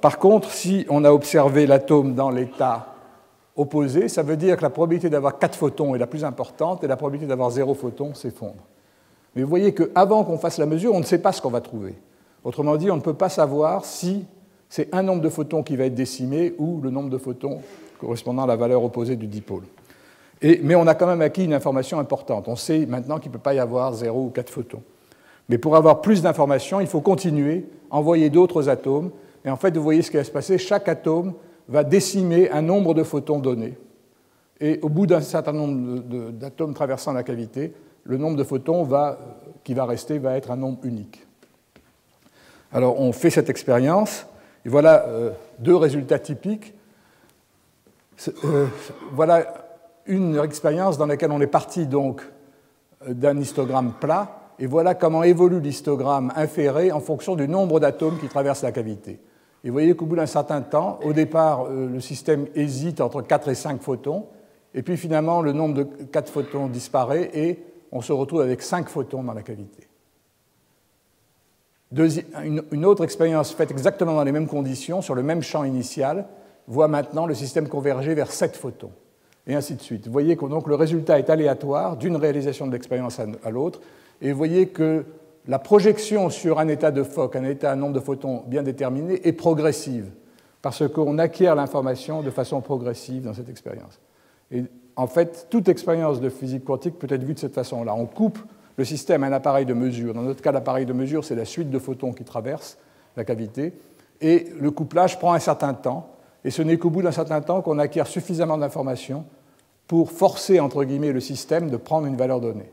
par contre, si on a observé l'atome dans l'état opposé, ça veut dire que la probabilité d'avoir 4 photons est la plus importante et la probabilité d'avoir 0 photons s'effondre. Mais vous voyez qu'avant qu'on fasse la mesure, on ne sait pas ce qu'on va trouver. Autrement dit, on ne peut pas savoir si c'est un nombre de photons qui va être décimé ou le nombre de photons correspondant à la valeur opposée du dipôle. mais on a quand même acquis une information importante. On sait maintenant qu'il ne peut pas y avoir 0 ou 4 photons. Mais pour avoir plus d'informations, il faut continuer, envoyer d'autres atomes et en fait, vous voyez ce qui va se passer. Chaque atome va décimer un nombre de photons donné. Et au bout d'un certain nombre d'atomes traversant la cavité, le nombre de photons qui va rester va être un nombre unique. Alors on fait cette expérience, et voilà euh, deux résultats typiques. Euh, voilà une expérience dans laquelle on est parti donc d'un histogramme plat, et voilà comment évolue l'histogramme inféré en fonction du nombre d'atomes qui traversent la cavité. Et vous voyez qu'au bout d'un certain temps, au départ, euh, le système hésite entre 4 et 5 photons, et puis finalement, le nombre de 4 photons disparaît et on se retrouve avec 5 photons dans la cavité. Une autre expérience faite exactement dans les mêmes conditions, sur le même champ initial, voit maintenant le système converger vers 7 photons, et ainsi de suite. Vous voyez que donc, le résultat est aléatoire d'une réalisation de l'expérience à l'autre, et vous voyez que la projection sur un état de Fock, un état, un nombre de photons bien déterminé, est progressive, parce qu'on acquiert l'information de façon progressive dans cette expérience. Et en fait, toute expérience de physique quantique peut être vue de cette façon-là. On coupe le système à un appareil de mesure. Dans notre cas, l'appareil de mesure, c'est la suite de photons qui traversent la cavité. Et le couplage prend un certain temps. Et ce n'est qu'au bout d'un certain temps qu'on acquiert suffisamment d'informations pour forcer, entre guillemets, le système de prendre une valeur donnée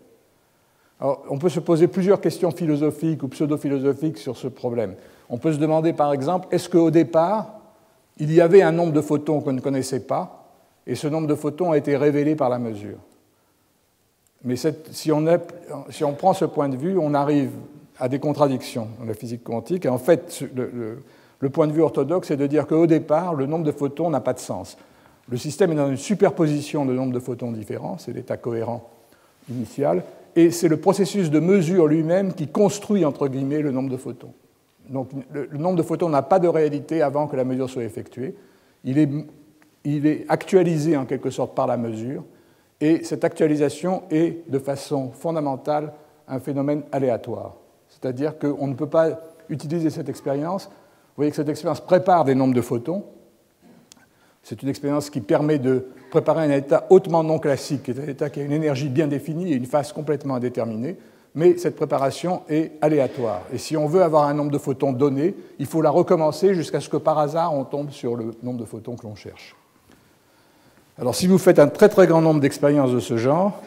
on peut se poser plusieurs questions philosophiques ou pseudo-philosophiques sur ce problème. On peut se demander, par exemple, est-ce qu'au départ, il y avait un nombre de photons qu'on ne connaissait pas, et ce nombre de photons a été révélé par la mesure? Mais si, on prend ce point de vue, on arrive à des contradictions dans la physique quantique. Et en fait, le, point de vue orthodoxe est de dire qu'au départ, le nombre de photons n'a pas de sens. Le système est dans une superposition de nombres de photons différents, c'est l'état cohérent initial, et c'est le processus de mesure lui-même qui construit, entre guillemets, le nombre de photons. Donc le, nombre de photons n'a pas de réalité avant que la mesure soit effectuée. Il est, il est, actualisé en quelque sorte par la mesure, et cette actualisation est de façon fondamentale un phénomène aléatoire. C'est-à-dire qu'on ne peut pas utiliser cette expérience. Vous voyez que cette expérience prépare des nombres de photons. C'est une expérience qui permet de préparer un état hautement non classique, qui est un état qui a une énergie bien définie et une phase complètement indéterminée, mais cette préparation est aléatoire. Et si on veut avoir un nombre de photons donné, il faut la recommencer jusqu'à ce que par hasard on tombe sur le nombre de photons que l'on cherche. Alors si vous faites un très très grand nombre d'expériences de ce genre,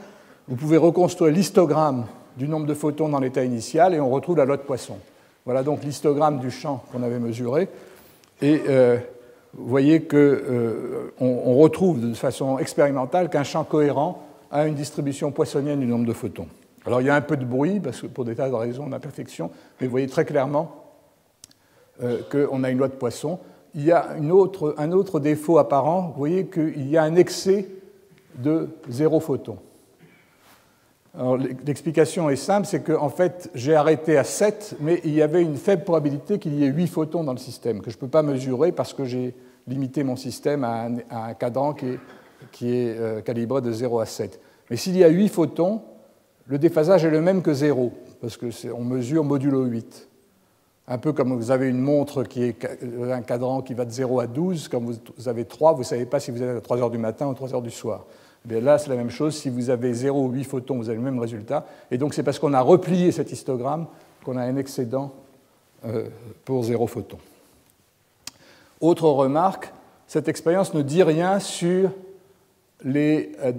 vous pouvez reconstruire l'histogramme du nombre de photons dans l'état initial et on retrouve la loi de Poisson. Voilà donc l'histogramme du champ qu'on avait mesuré. Et euh, vous voyez qu'on euh, on retrouve de façon expérimentale qu'un champ cohérent a une distribution poissonienne du nombre de photons. Alors il y a un peu de bruit, parce que pour des tas de raisons d'imperfection, mais vous voyez très clairement euh, qu'on a une loi de Poisson. Il y a un autre défaut apparent, vous voyez qu'il y a un excès de zéro photon. L'explication est simple, c'est qu'en fait, j'ai arrêté à 7, mais il y avait une faible probabilité qu'il y ait 8 photons dans le système, que je ne peux pas mesurer parce que j'ai limité mon système à un, cadran qui est, euh, calibré de 0 à 7. Mais s'il y a 8 photons, le déphasage est le même que 0, parce qu'on mesure modulo 8. Un peu comme vous avez une montre qui est un cadran qui va de 0 à 12, quand vous avez 3, vous ne savez pas si vous êtes à 3 heures du matin ou 3 heures du soir. Eh là, c'est la même chose. Si vous avez 0 ou 8 photons, vous avez le même résultat. Et donc, c'est parce qu'on a replié cet histogramme qu'on a un excédent euh, pour 0 photons. Autre remarque, cette expérience ne dit rien sur les euh,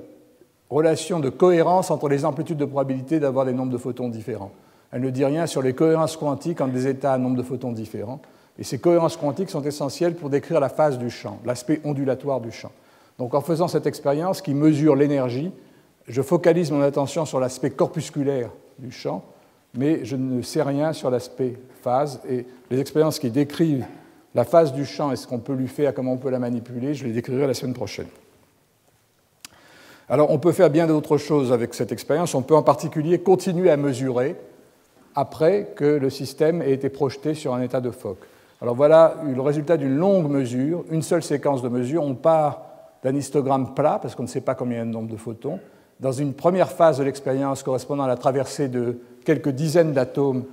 relations de cohérence entre les amplitudes de probabilité d'avoir des nombres de photons différents. Elle ne dit rien sur les cohérences quantiques entre des états à nombre de photons différents. Et ces cohérences quantiques sont essentielles pour décrire la phase du champ, l'aspect ondulatoire du champ. Donc en faisant cette expérience qui mesure l'énergie, je focalise mon attention sur l'aspect corpusculaire du champ, mais je ne sais rien sur l'aspect phase. Et les expériences qui décrivent la phase du champ et ce qu'on peut lui faire, comment on peut la manipuler, je les décrirai la semaine prochaine. Alors on peut faire bien d'autres choses avec cette expérience. On peut en particulier continuer à mesurer après que le système ait été projeté sur un état de Fock. Alors voilà le résultat d'une longue mesure, une seule séquence de mesure. On part d'un histogramme plat, parce qu'on ne sait pas combien il y a de nombre de photons. Dans une première phase de l'expérience correspondant à la traversée de quelques dizaines d'atomes,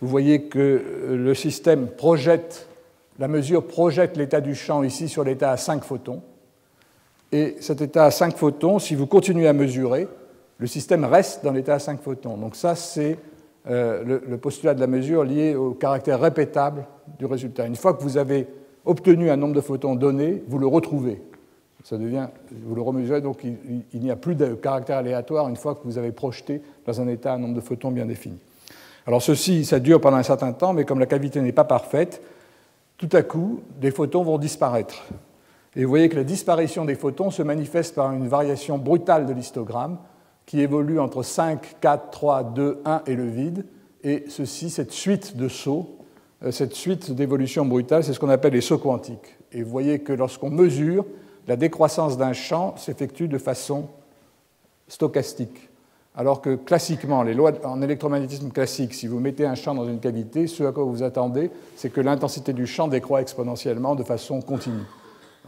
vous voyez que le système projette, la mesure projette l'état du champ ici sur l'état à 5 photons. Et cet état à 5 photons, si vous continuez à mesurer, le système reste dans l'état à 5 photons. Donc ça, c'est euh, le, postulat de la mesure lié au caractère répétable du résultat. Une fois que vous avez obtenu un nombre de photons donné, vous le retrouvez. Ça devient, vous le remesurez, donc il, n'y a plus de caractère aléatoire une fois que vous avez projeté dans un état un nombre de photons bien défini. Alors ceci, ça dure pendant un certain temps, mais comme la cavité n'est pas parfaite, tout à coup, des photons vont disparaître. Et vous voyez que la disparition des photons se manifeste par une variation brutale de l'histogramme qui évolue entre 5, 4, 3, 2, 1 et le vide. Et ceci, cette suite de sauts, euh, cette suite d'évolution brutale, c'est ce qu'on appelle les sauts quantiques. Et vous voyez que lorsqu'on mesure, la décroissance d'un champ s'effectue de façon stochastique. Alors que classiquement, les lois en électromagnétisme classique, si vous mettez un champ dans une cavité, ce à quoi vous attendez, c'est que l'intensité du champ décroît exponentiellement de façon continue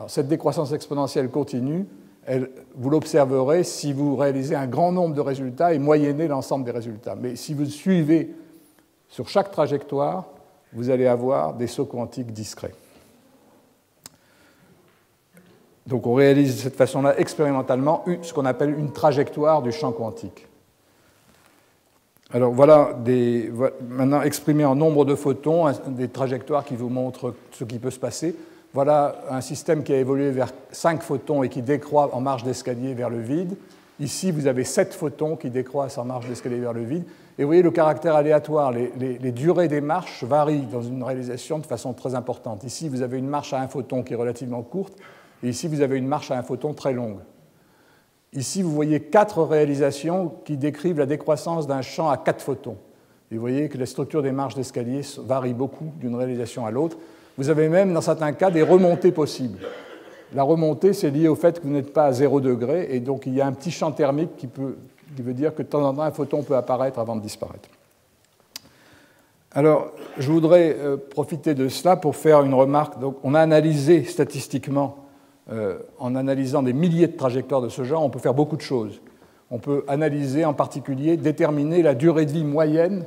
cette décroissance exponentielle continue, vous l'observerez si vous réalisez un grand nombre de résultats et moyennez l'ensemble des résultats. Mais si vous suivez sur chaque trajectoire, vous allez avoir des sauts quantiques discrets. Donc on réalise de cette façon-là expérimentalement ce qu'on appelle une trajectoire du champ quantique. Alors voilà maintenant exprimé en nombre de photons, des trajectoires qui vous montrent ce qui peut se passer. Voilà un système qui a évolué vers 5 photons et qui décroît en marge d'escalier vers le vide. Ici, vous avez 7 photons qui décroissent en marge d'escalier vers le vide. Et vous voyez le caractère aléatoire. Les, durées des marches varient dans une réalisation de façon très importante. Ici, vous avez une marche à un photon qui est relativement courte. Et ici, vous avez une marche à un photon très longue. Ici, vous voyez quatre réalisations qui décrivent la décroissance d'un champ à 4 photons. Et vous voyez que la structure des marches d'escalier varie beaucoup d'une réalisation à l'autre. Vous avez même, dans certains cas, des remontées possibles. La remontée, c'est lié au fait que vous n'êtes pas à 0 degré, et donc il y a un petit champ thermique qui, peut, qui veut dire que de temps en temps, un photon peut apparaître avant de disparaître. Alors, je voudrais euh, profiter de cela pour faire une remarque. Donc, on a analysé statistiquement, euh, en analysant des milliers de trajectoires de ce genre, on peut faire beaucoup de choses. On peut analyser en particulier, déterminer la durée de vie moyenne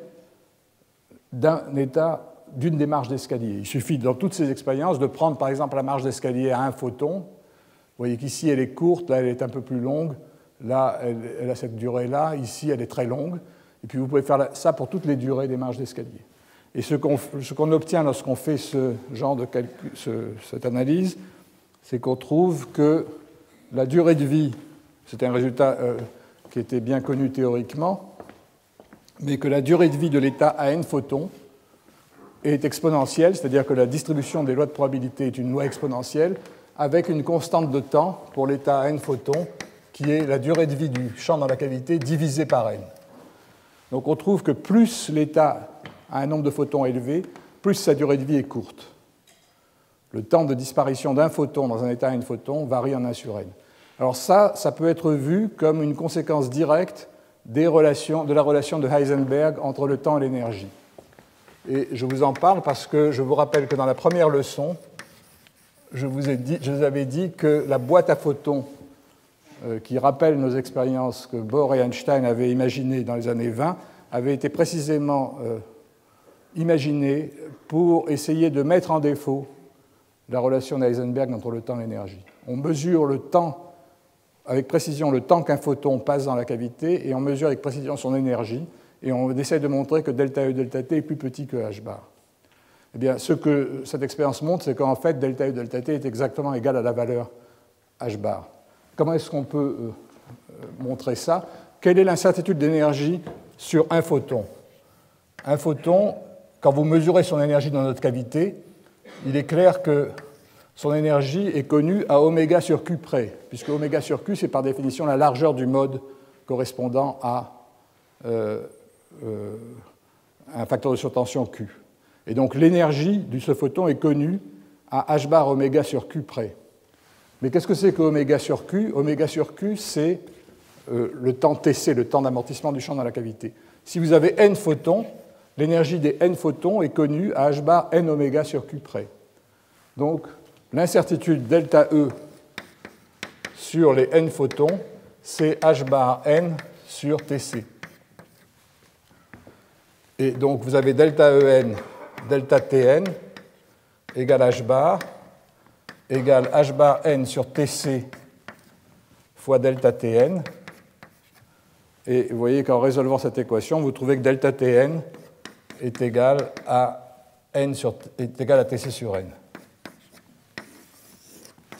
d'un état d'une des d'escalier. Il suffit, dans toutes ces expériences, de prendre par exemple la marge d'escalier à un photon. Vous voyez qu'ici, elle est courte, là, elle est un peu plus longue. Là, elle, a cette durée-là. Ici, elle est très longue. Et puis, vous pouvez faire ça pour toutes les durées des marges d'escalier. Et ce qu'on obtient lorsqu'on fait ce genre de cette analyse, c'est qu'on trouve que la durée de vie, c'est un résultat euh, qui était bien connu théoriquement, mais que la durée de vie de l'état à n photons, est exponentielle, c'est-à-dire que la distribution des lois de probabilité est une loi exponentielle, avec une constante de temps pour l'état n photons, qui est la durée de vie du champ dans la cavité divisée par n. Donc on trouve que plus l'état a un nombre de photons élevé, plus sa durée de vie est courte. Le temps de disparition d'un photon dans un état n photons varie en 1 sur n. Alors ça, ça peut être vu comme une conséquence directe des relations, de la relation de Heisenberg entre le temps et l'énergie. Et je vous en parle parce que je vous rappelle que dans la première leçon, je vous avais dit que la boîte à photons euh, qui rappelle nos expériences que Bohr et Einstein avaient imaginées dans les années 20 avait été précisément euh, imaginée pour essayer de mettre en défaut la relation d'Eisenberg entre le temps et l'énergie. On mesure le temps avec précision le temps qu'un photon passe dans la cavité et on mesure avec précision son énergie et on essaie de montrer que delta E delta T est plus petit que h bar. Eh bien, ce que cette expérience montre, c'est qu'en fait, delta U, delta T est exactement égal à la valeur h bar. Comment est-ce qu'on peut euh, euh, montrer ça? Quelle est l'incertitude d'énergie sur un photon? Un photon, quand vous mesurez son énergie dans notre cavité, il est clair que son énergie est connue à oméga sur Q près, puisque oméga sur Q, c'est par définition la largeur du mode correspondant à euh, un facteur de surtension Q. Et donc l'énergie de ce photon est connue à h bar oméga sur Q près. Mais qu'est-ce que c'est que oméga sur Q? Oméga sur Q, c'est euh, le temps TC, le temps d'amortissement du champ dans la cavité. Si vous avez n photons, l'énergie des n photons est connue à h bar n oméga sur Q près. Donc l'incertitude delta E sur les n photons, c'est h bar n sur Tc. Et donc vous avez delta En, delta Tn égale h bar égale h bar n sur Tc fois delta Tn. Et vous voyez qu'en résolvant cette équation, vous trouvez que delta Tn est égal à, n sur, est égal à Tc sur n.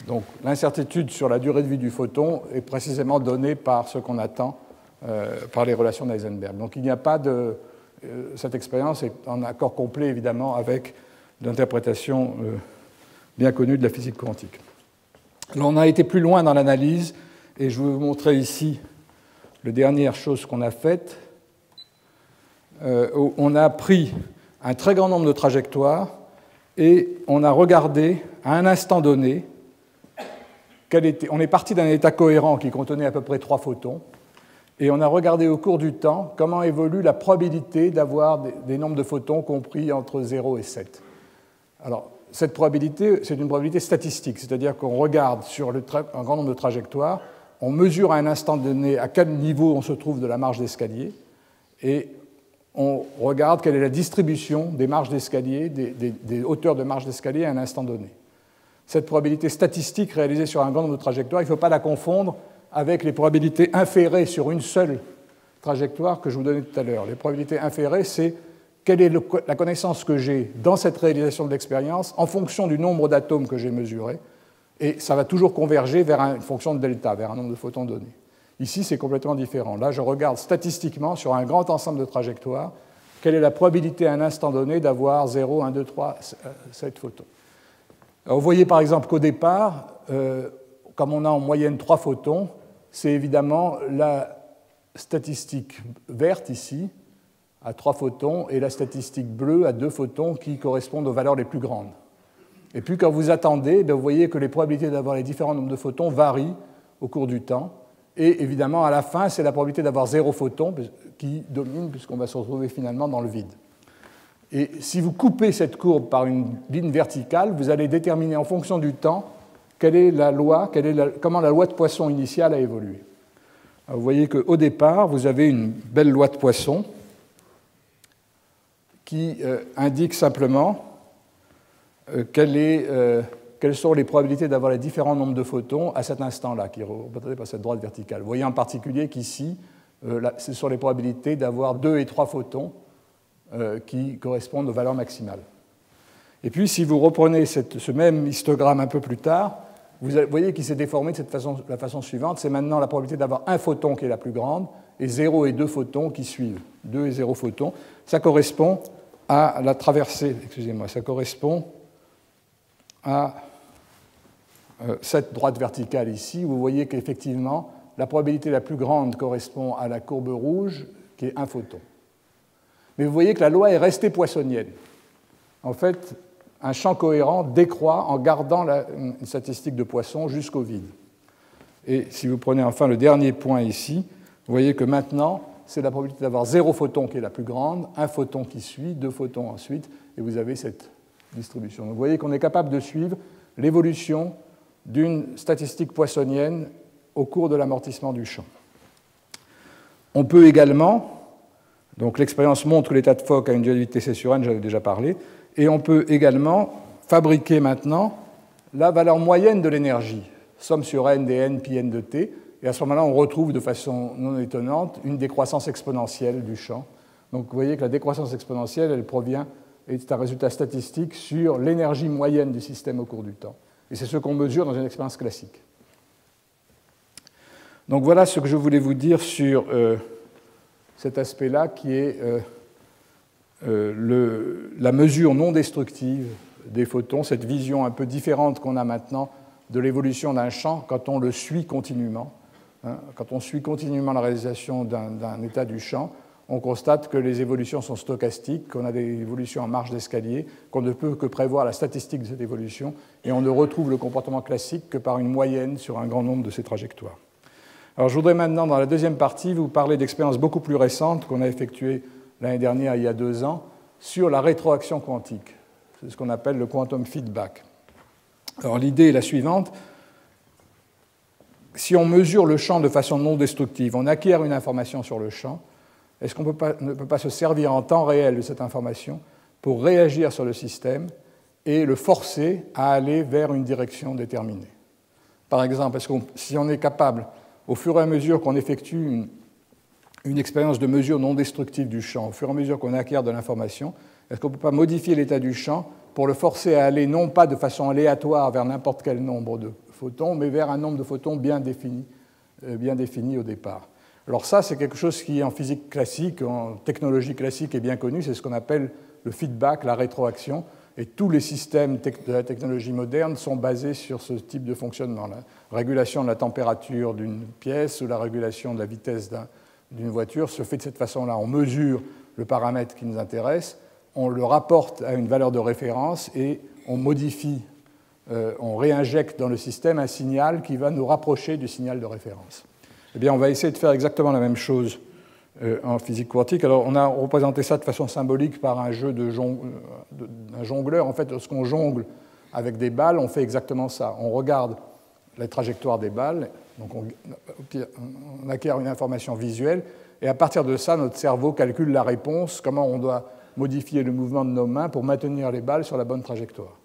Donc l'incertitude sur la durée de vie du photon est précisément donnée par ce qu'on attend euh, par les relations d'Eisenberg. Donc il n'y a pas de... Euh, cette expérience est en accord complet évidemment avec l'interprétation euh, bien connue de la physique quantique. On a été plus loin dans l'analyse et je vais vous montrer ici la dernière chose qu'on a faite. On a pris un très grand nombre de trajectoires et on a regardé à un instant donné on est parti d'un état cohérent qui contenait à peu près trois photons, et on a regardé au cours du temps comment évolue la probabilité d'avoir des, nombres de photons compris entre 0 et 7. Alors, cette probabilité, c'est une probabilité statistique, c'est-à-dire qu'on regarde sur un grand nombre de trajectoires, on mesure à un instant donné à quel niveau on se trouve de la marge d'escalier, et on regarde quelle est la distribution des marges d'escalier, des hauteurs de marge d'escalier à un instant donné cette probabilité statistique réalisée sur un grand nombre de trajectoires, il ne faut pas la confondre avec les probabilités inférées sur une seule trajectoire que je vous donnais tout à l'heure. Les probabilités inférées, c'est quelle est la connaissance que j'ai dans cette réalisation de l'expérience en fonction du nombre d'atomes que j'ai mesurés, et ça va toujours converger vers une fonction de delta, vers un nombre de photons donné. Ici, c'est complètement différent. Là, je regarde statistiquement sur un grand ensemble de trajectoires quelle est la probabilité à un instant donné d'avoir 0, 1, 2, 3, 7 photons vous voyez par exemple qu'au départ, euh, comme on a en moyenne trois photons, c'est évidemment la statistique verte ici, à trois photons, et la statistique bleue à deux photons qui correspondent aux valeurs les plus grandes. Et puis quand vous attendez, ben, vous voyez que les probabilités d'avoir les différents nombres de photons varient au cours du temps. Et évidemment, à la fin, c'est la probabilité d'avoir zéro photon qui domine, puisqu'on va se retrouver finalement dans le vide. Et si vous coupez cette courbe par une ligne verticale, vous allez déterminer en fonction du temps quelle est la loi, comment la loi de Poisson initiale a évolué. vous voyez qu'au départ, vous avez une belle loi de Poisson qui euh, indique simplement euh, euh, quelles sont les probabilités d'avoir les différents nombres de photons à cet instant-là, qui est représenté par cette droite verticale. Vous voyez en particulier qu'ici, ce sont les probabilités d'avoir deux et trois photons euh, qui correspondent aux valeurs maximales. Et puis, si vous reprenez ce même histogramme un peu plus tard, vous voyez qu'il s'est déformé de cette façon, la façon suivante. C'est maintenant la probabilité d'avoir un photon qui est la plus grande et 0 et 2 photons qui suivent. 2 et 0 photons. Ça correspond à la traversée, excusez-moi, ça correspond à euh, cette droite verticale ici. Vous voyez qu'effectivement, la probabilité la plus grande correspond à la courbe rouge qui est un photon. Mais vous voyez que la loi est restée poissonnienne. En fait, un champ cohérent décroît en gardant la, une statistique de Poisson jusqu'au vide. Et si vous prenez enfin le dernier point ici, vous voyez que maintenant, c'est la probabilité d'avoir zéro photon qui est la plus grande, un photon qui suit, deux photons ensuite, et vous avez cette distribution. Donc vous voyez qu'on est capable de suivre l'évolution d'une statistique poissonnienne au cours de l'amortissement du champ. On peut également, donc l'expérience montre que l'état de Fock a une dualité Tc sur n, j'avais déjà parlé, et on peut également fabriquer maintenant la valeur moyenne de l'énergie, somme sur n des n pi n de t, et à ce moment-là, on retrouve de façon non étonnante une décroissance exponentielle du champ. Donc vous voyez que la décroissance exponentielle, elle provient et c'est un résultat statistique sur l'énergie moyenne du système au cours du temps. Et c'est ce qu'on mesure dans une expérience classique. Donc voilà ce que je voulais vous dire sur euh, cet aspect-là qui est euh, euh, la mesure non destructive des photons, cette vision un peu différente qu'on a maintenant de l'évolution d'un champ quand on le suit continuellement. Hein. quand on suit continuellement la réalisation d'un état du champ, on constate que les évolutions sont stochastiques, qu'on a des évolutions en marge d'escalier, qu'on ne peut que prévoir la statistique de cette évolution, et on ne retrouve le comportement classique que par une moyenne sur un grand nombre de ces trajectoires. Alors je voudrais maintenant, dans la deuxième partie, vous parler d'expériences beaucoup plus récentes qu'on a effectuées l'année dernière, il y a deux ans, sur la rétroaction quantique. C'est ce qu'on appelle le quantum feedback. Alors l'idée est la suivante. Si on mesure le champ de façon non destructive, on acquiert une information sur le champ, est-ce qu'on ne peut pas se servir en temps réel de cette information pour réagir sur le système et le forcer à aller vers une direction déterminée? Par exemple, est-ce si on est capable, au fur et à mesure qu'on effectue une, une, expérience de mesure non destructive du champ, au fur et à mesure qu'on acquiert de l'information, est-ce qu'on ne peut pas modifier l'état du champ pour le forcer à aller non pas de façon aléatoire vers n'importe quel nombre de photons, mais vers un nombre de photons bien défini, euh, bien défini au départ? Alors ça, c'est quelque chose qui, en physique classique, en technologie classique, est bien connu, c'est ce qu'on appelle le feedback, la rétroaction, et tous les systèmes de la technologie moderne sont basés sur ce type de fonctionnement. La régulation de la température d'une pièce ou la régulation de la vitesse d'une voiture se fait de cette façon-là. On mesure le paramètre qui nous intéresse, on le rapporte à une valeur de référence et on modifie, euh, on réinjecte dans le système un signal qui va nous rapprocher du signal de référence. Eh bien, on va essayer de faire exactement la même chose euh, en physique quantique. Alors, on a représenté ça de façon symbolique par un jeu de, euh, jongleur. En fait, lorsqu'on jongle avec des balles, on fait exactement ça. On regarde la trajectoire des balles, donc on, acquiert une information visuelle, et à partir de ça, notre cerveau calcule la réponse, comment on doit modifier le mouvement de nos mains pour maintenir les balles sur la bonne trajectoire.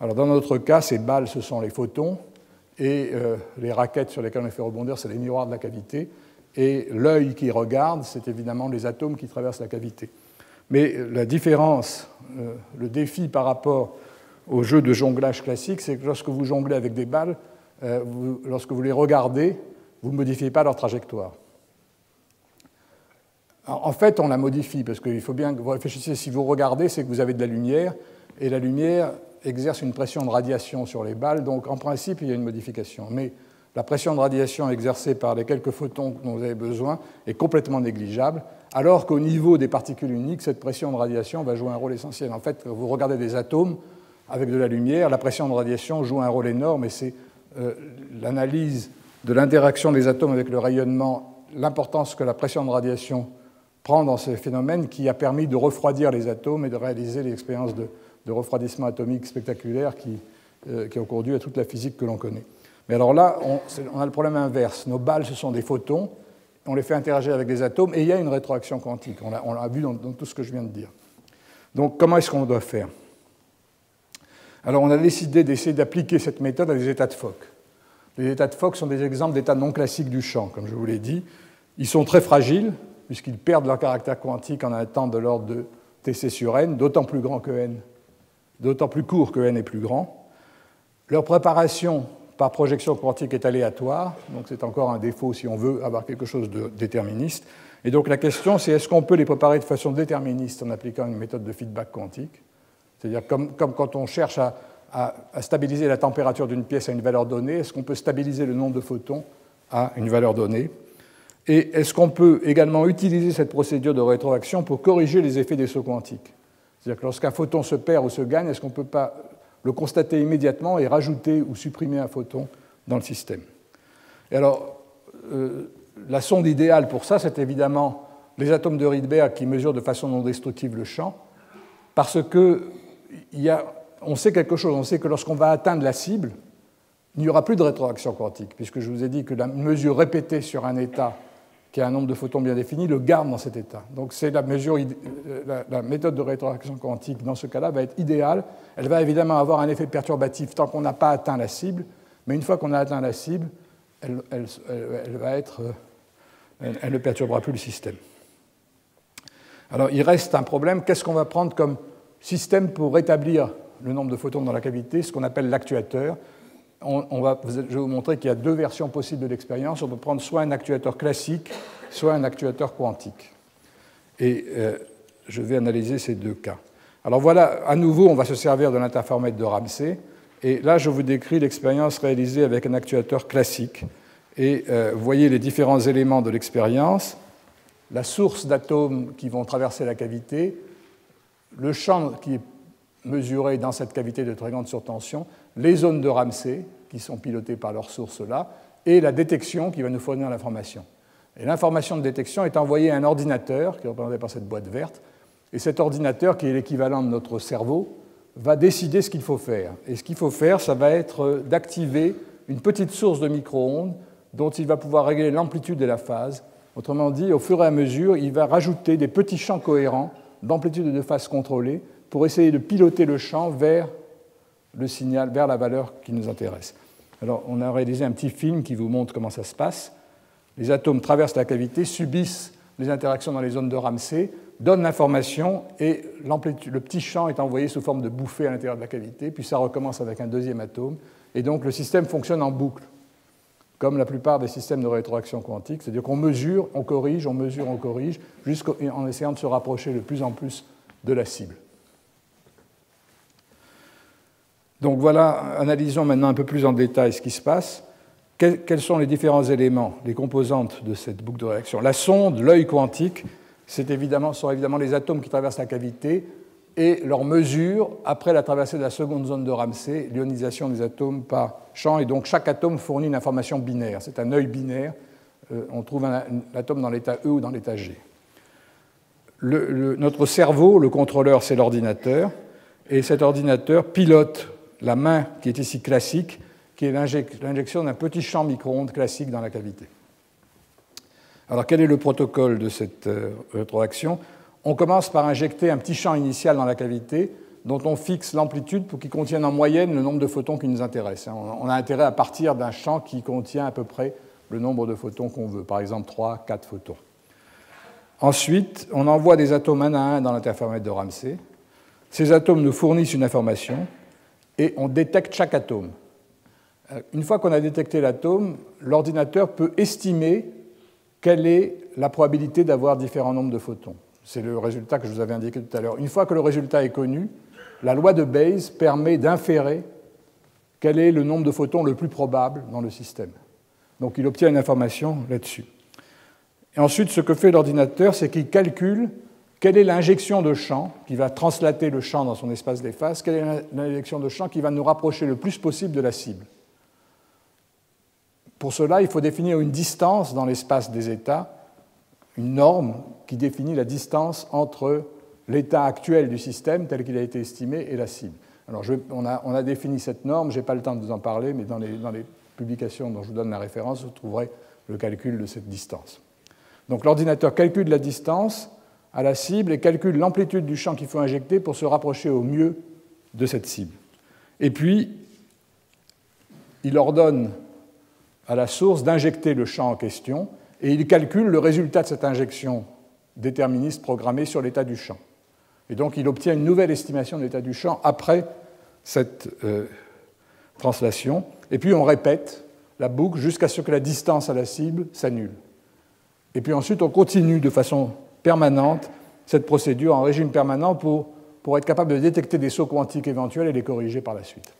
Alors, dans notre cas, ces balles, ce sont les photons, et euh, les raquettes sur lesquelles on fait rebondir, c'est les miroirs de la cavité, et l'œil qui regarde, c'est évidemment les atomes qui traversent la cavité. Mais la différence, euh, le défi par rapport au jeu de jonglage classique, c'est que lorsque vous jonglez avec des balles, euh, lorsque vous les regardez, vous ne modifiez pas leur trajectoire. en fait, on la modifie, parce qu'il faut bien que vous réfléchissiez, si vous regardez, c'est que vous avez de la lumière, et la lumière, exerce une pression de radiation sur les balles, donc en principe, il y a une modification. Mais la pression de radiation exercée par les quelques photons dont vous avez besoin est complètement négligeable, alors qu'au niveau des particules uniques, cette pression de radiation va jouer un rôle essentiel. En fait, vous regardez des atomes avec de la lumière, la pression de radiation joue un rôle énorme et c'est euh, l'analyse de l'interaction des atomes avec le rayonnement, l'importance que la pression de radiation prend dans ces phénomènes qui a permis de refroidir les atomes et de réaliser l'expérience de, de refroidissement atomique spectaculaire qui, euh, qui conduit à toute la physique que l'on connaît. Mais alors là, on, a le problème inverse. Nos balles, ce sont des photons, on les fait interagir avec des atomes, et il y a une rétroaction quantique. On l'a vu dans, tout ce que je viens de dire. Donc comment est-ce qu'on doit faire? Alors on a décidé d'essayer d'appliquer cette méthode à des états de Fock. Les états de Fock sont des exemples d'états non classiques du champ, comme je vous l'ai dit. Ils sont très fragiles, puisqu'ils perdent leur caractère quantique en un temps de l'ordre de Tc sur n, d'autant plus grand que n d'autant plus court que n est plus grand. Leur préparation par projection quantique est aléatoire, donc c'est encore un défaut si on veut avoir quelque chose de déterministe. Et donc la question, c'est est-ce qu'on peut les préparer de façon déterministe en appliquant une méthode de feedback quantique? C'est-à-dire comme, quand on cherche à, stabiliser la température d'une pièce à une valeur donnée, est-ce qu'on peut stabiliser le nombre de photons à une valeur donnée? Et est-ce qu'on peut également utiliser cette procédure de rétroaction pour corriger les effets des sauts quantiques? C'est-à-dire que lorsqu'un photon se perd ou se gagne, est-ce qu'on ne peut pas le constater immédiatement et rajouter ou supprimer un photon dans le système? Et alors, euh, la sonde idéale pour ça, c'est évidemment les atomes de Rydberg qui mesurent de façon non destructive le champ, parce que on sait quelque chose, on sait que lorsqu'on va atteindre la cible, il n'y aura plus de rétroaction quantique, puisque je vous ai dit que la mesure répétée sur un état qui a un nombre de photons bien défini, le garde dans cet état. Donc c'est la, mesure, euh, la, méthode de rétroaction quantique dans ce cas-là va être idéale. Elle va évidemment avoir un effet perturbatif tant qu'on n'a pas atteint la cible, mais une fois qu'on a atteint la cible, euh, elle, ne perturbera plus le système. Alors il reste un problème, qu'est-ce qu'on va prendre comme système pour rétablir le nombre de photons dans la cavité, ce qu'on appelle l'actuateur. On, va, je vais vous montrer qu'il y a deux versions possibles de l'expérience. On peut prendre soit un actuateur classique, soit un actuateur quantique. Et euh, je vais analyser ces deux cas. Alors voilà, à nouveau, on va se servir de l'interféromètre de Ramsey. Et là, je vous décris l'expérience réalisée avec un actuateur classique. Et euh, vous voyez les différents éléments de l'expérience la source d'atomes qui vont traverser la cavité, le champ qui est mesuré dans cette cavité de très grande surtension, les zones de Ramsey qui sont pilotées par leur source là, et la détection qui va nous fournir l'information. Et l'information de détection est envoyée à un ordinateur qui est représenté par cette boîte verte, et cet ordinateur, qui est l'équivalent de notre cerveau, va décider ce qu'il faut faire. Et ce qu'il faut faire, ça va être d'activer une petite source de micro-ondes dont il va pouvoir régler l'amplitude et la phase Autrement dit, au fur et à mesure, il va rajouter des petits champs cohérents d'amplitude et de phase contrôlée pour essayer de piloter le champ vers le signal, vers la valeur qui nous intéresse. Alors, on a réalisé un petit film qui vous montre comment ça se passe. Les atomes traversent la cavité, subissent les interactions dans les zones de Ramsey, donnent l'information et le petit champ est envoyé sous forme de bouffée à l'intérieur de la cavité, puis ça recommence avec un deuxième atome, et donc le système fonctionne en boucle comme la plupart des systèmes de rétroaction quantique, c'est-à-dire qu'on mesure, on corrige, on mesure, on corrige, jusqu'en essayant de se rapprocher de plus en plus de la cible. Donc voilà, analysons maintenant un peu plus en détail ce qui se passe. Quels sont les différents éléments, les composantes de cette boucle de réaction? La sonde, l'œil quantique, évidemment, sont évidemment les atomes qui traversent la cavité, et leur mesure après la traversée de la seconde zone de Ramsey, l'ionisation des atomes par champ. Et donc chaque atome fournit une information binaire. C'est un œil binaire. Euh, on trouve un, atome dans l'état E ou dans l'état G. notre cerveau, le contrôleur, c'est l'ordinateur. Et cet ordinateur pilote la main qui est ici classique, qui est l'injection d'un petit champ micro-ondes classique dans la cavité. Alors quel est le protocole de cette euh, rétroaction? On commence par injecter un petit champ initial dans la cavité dont on fixe l'amplitude pour qu'il contienne en moyenne le nombre de photons qui nous intéressent. On a intérêt à partir d'un champ qui contient à peu près le nombre de photons qu'on veut, par exemple 3, 4 photons. Ensuite, on envoie des atomes un à un dans l'interféromètre de Ramsey. Ces atomes nous fournissent une information et on détecte chaque atome. Euh, une fois qu'on a détecté l'atome, l'ordinateur peut estimer quelle est la probabilité d'avoir différents nombres de photons. C'est le résultat que je vous avais indiqué tout à l'heure. Une fois que le résultat est connu, la loi de Bayes permet d'inférer quel est le nombre de photons le plus probable dans le système. Donc il obtient une information là-dessus. Et ensuite, ce que fait l'ordinateur, c'est qu'il calcule quelle est l'injection de champ qui va translater le champ dans son espace d'efface, quelle est l'injection de champ qui va nous rapprocher le plus possible de la cible? Pour cela, il faut définir une distance dans l'espace des états une norme qui définit la distance entre l'état actuel du système tel qu'il a été estimé et la cible. Alors, on, a, défini cette norme, je n'ai pas le temps de vous en parler, mais dans les, dans les, publications dont je vous donne la référence, vous trouverez le calcul de cette distance. Donc l'ordinateur calcule la distance à la cible et calcule l'amplitude du champ qu'il faut injecter pour se rapprocher au mieux de cette cible. Et puis, il ordonne à la source d'injecter le champ en question et il calcule le résultat de cette injection déterministe programmée sur l'état du champ. Et donc il obtient une nouvelle estimation de l'état du champ après cette euh, translation. Et puis on répète la boucle jusqu'à ce que la distance à la cible s'annule. Et puis ensuite on continue de façon permanente cette procédure en régime permanent pour, pour être capable de détecter des sauts quantiques éventuels et les corriger par la suite.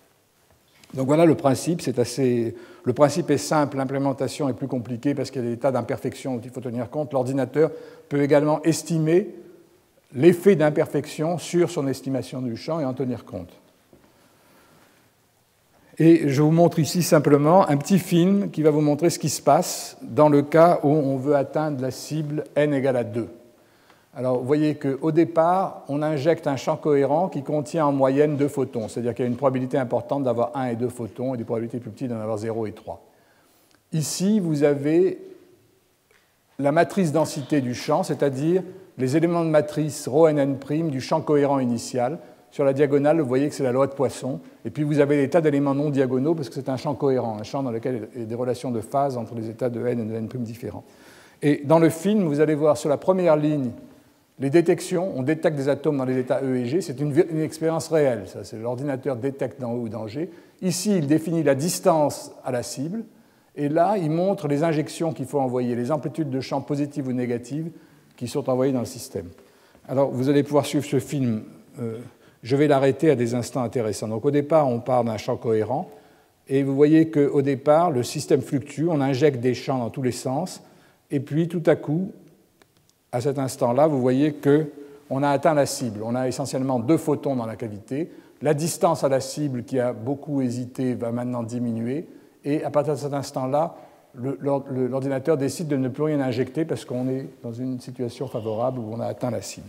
Donc voilà le principe, c'est assez... Le principe est simple, l'implémentation est plus compliquée parce qu'il y a des tas d'imperfections dont il faut tenir compte. L'ordinateur peut également estimer l'effet d'imperfection sur son estimation du champ et en tenir compte. Et je vous montre ici simplement un petit film qui va vous montrer ce qui se passe dans le cas où on veut atteindre la cible n égale à 2. Alors, vous voyez qu'au départ, on injecte un champ cohérent qui contient en moyenne deux photons, c'est-à-dire qu'il y a une probabilité importante d'avoir un et deux photons et des probabilités plus petites d'en avoir 0 et 3. Ici, vous avez la matrice densité du champ, c'est-à-dire les éléments de matrice ρnn' du champ cohérent initial. Sur la diagonale, vous voyez que c'est la loi de Poisson. Et puis vous avez des tas d'éléments non diagonaux parce que c'est un champ cohérent, un champ dans lequel il y a des relations de phase entre les états de n et de n' différents. Et dans le film, vous allez voir sur la première ligne les détections, on détecte des atomes dans les états E et G, c'est une, expérience réelle. L'ordinateur détecte dans E ou dans G. Ici, il définit la distance à la cible, et là, il montre les injections qu'il faut envoyer, les amplitudes de champ positives ou négatives qui sont envoyées dans le système. Alors, vous allez pouvoir suivre ce film. Euh, je vais l'arrêter à des instants intéressants. Donc, au départ, on part d'un champ cohérent, et vous voyez qu'au départ, le système fluctue, on injecte des champs dans tous les sens, et puis tout à coup, à cet instant-là, vous voyez qu'on a atteint la cible. On a essentiellement deux photons dans la cavité. La distance à la cible, qui a beaucoup hésité, va maintenant diminuer. Et à partir de cet instant-là, l'ordinateur décide de ne plus rien injecter parce qu'on est dans une situation favorable où on a atteint la cible.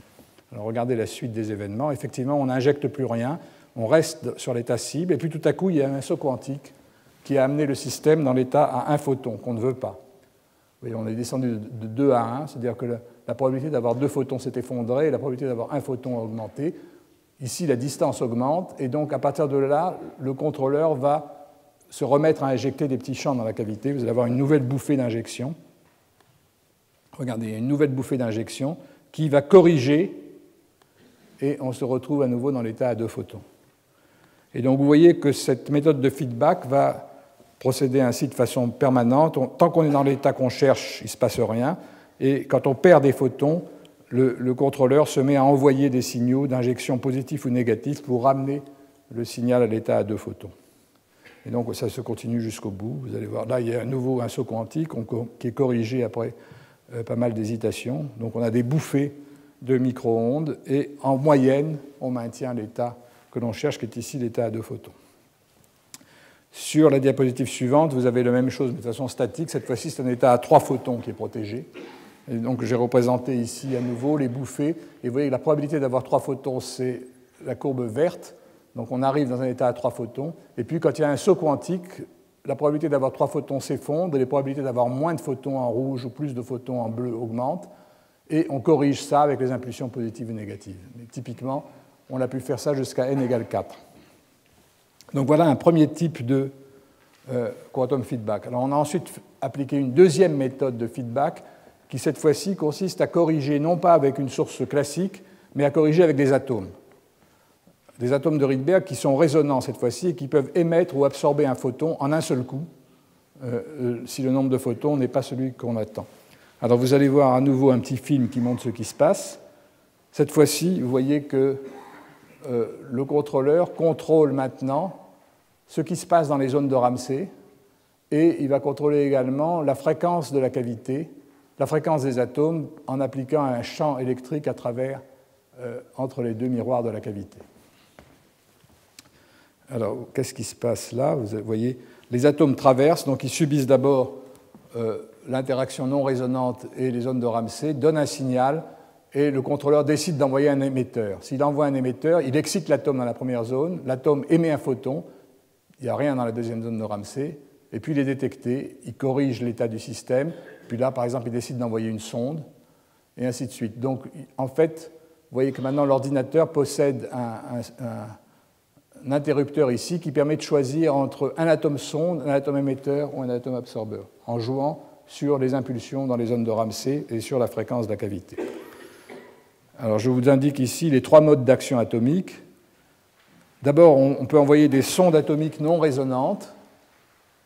Alors regardez la suite des événements. Effectivement, on n'injecte plus rien, on reste sur l'état cible, et puis tout à coup, il y a un saut quantique qui a amené le système dans l'état à un photon qu'on ne veut pas. Vous voyez, on est descendu de 2 à 1, c'est-à-dire que la probabilité d'avoir deux photons s'est effondrée et la probabilité d'avoir un photon a augmenté. Ici, la distance augmente et donc à partir de là, le contrôleur va se remettre à injecter des petits champs dans la cavité. Vous allez avoir une nouvelle bouffée d'injection. Regardez, une nouvelle bouffée d'injection qui va corriger et on se retrouve à nouveau dans l'état à deux photons. Et donc vous voyez que cette méthode de feedback va procéder ainsi de façon permanente. tant qu'on est dans l'état qu'on cherche, il ne se passe rien. Et quand on perd des photons, le, contrôleur se met à envoyer des signaux d'injection positifs ou négatifs pour ramener le signal à l'état à deux photons. Et donc ça se continue jusqu'au bout. Vous allez voir, là il y a à nouveau un saut quantique qui est corrigé après euh, pas mal d'hésitations. Donc on a des bouffées de micro-ondes et en moyenne, on maintient l'état que l'on cherche, qui est ici l'état à deux photons. Sur la diapositive suivante, vous avez la même chose, mais de façon statique. Cette fois-ci, c'est un état à trois photons qui est protégé donc j'ai représenté ici à nouveau les bouffées. Et vous voyez que la probabilité d'avoir trois photons, c'est la courbe verte. Donc on arrive dans un état à trois photons. Et puis quand il y a un saut quantique, la probabilité d'avoir trois photons s'effondre et les probabilités d'avoir moins de photons en rouge ou plus de photons en bleu augmentent. Et on corrige ça avec les impulsions positives et négatives. Mais typiquement, on a pu faire ça jusqu'à n égale 4. Donc voilà un premier type de euh, quantum feedback. Alors on a ensuite appliqué une deuxième méthode de feedback qui cette fois-ci consiste à corriger non pas avec une source classique, mais à corriger avec des atomes. Des atomes de Rydberg qui sont résonnants cette fois-ci et qui peuvent émettre ou absorber un photon en un seul coup, euh, euh, si le nombre de photons n'est pas celui qu'on attend. Alors vous allez voir à nouveau un petit film qui montre ce qui se passe. Cette fois-ci, vous voyez que euh, le contrôleur contrôle maintenant ce qui se passe dans les zones de Ramsey et il va contrôler également la fréquence de la cavité fréquence des atomes en appliquant un champ électrique à travers, euh, entre les deux miroirs de la cavité. Alors, qu'est-ce qui se passe là? Vous voyez, les atomes traversent, donc ils subissent d'abord euh, l'interaction non résonante et les zones de Ramsey, donnent un signal et le contrôleur décide d'envoyer un émetteur. S'il envoie un émetteur, il excite l'atome dans la première zone, l'atome émet un photon, il n'y a rien dans la deuxième zone de Ramsey, et puis il est détecté, il corrige l'état du système, puis là, par exemple, il décide d'envoyer une sonde, et ainsi de suite. Donc, en fait, vous voyez que maintenant l'ordinateur possède un, interrupteur ici qui permet de choisir entre un atome sonde, un atome émetteur ou un atome absorbeur, en jouant sur les impulsions dans les zones de Ramsey et sur la fréquence de la cavité. Alors, je vous indique ici les trois modes d'action atomique. D'abord, on peut envoyer des sondes atomiques non résonantes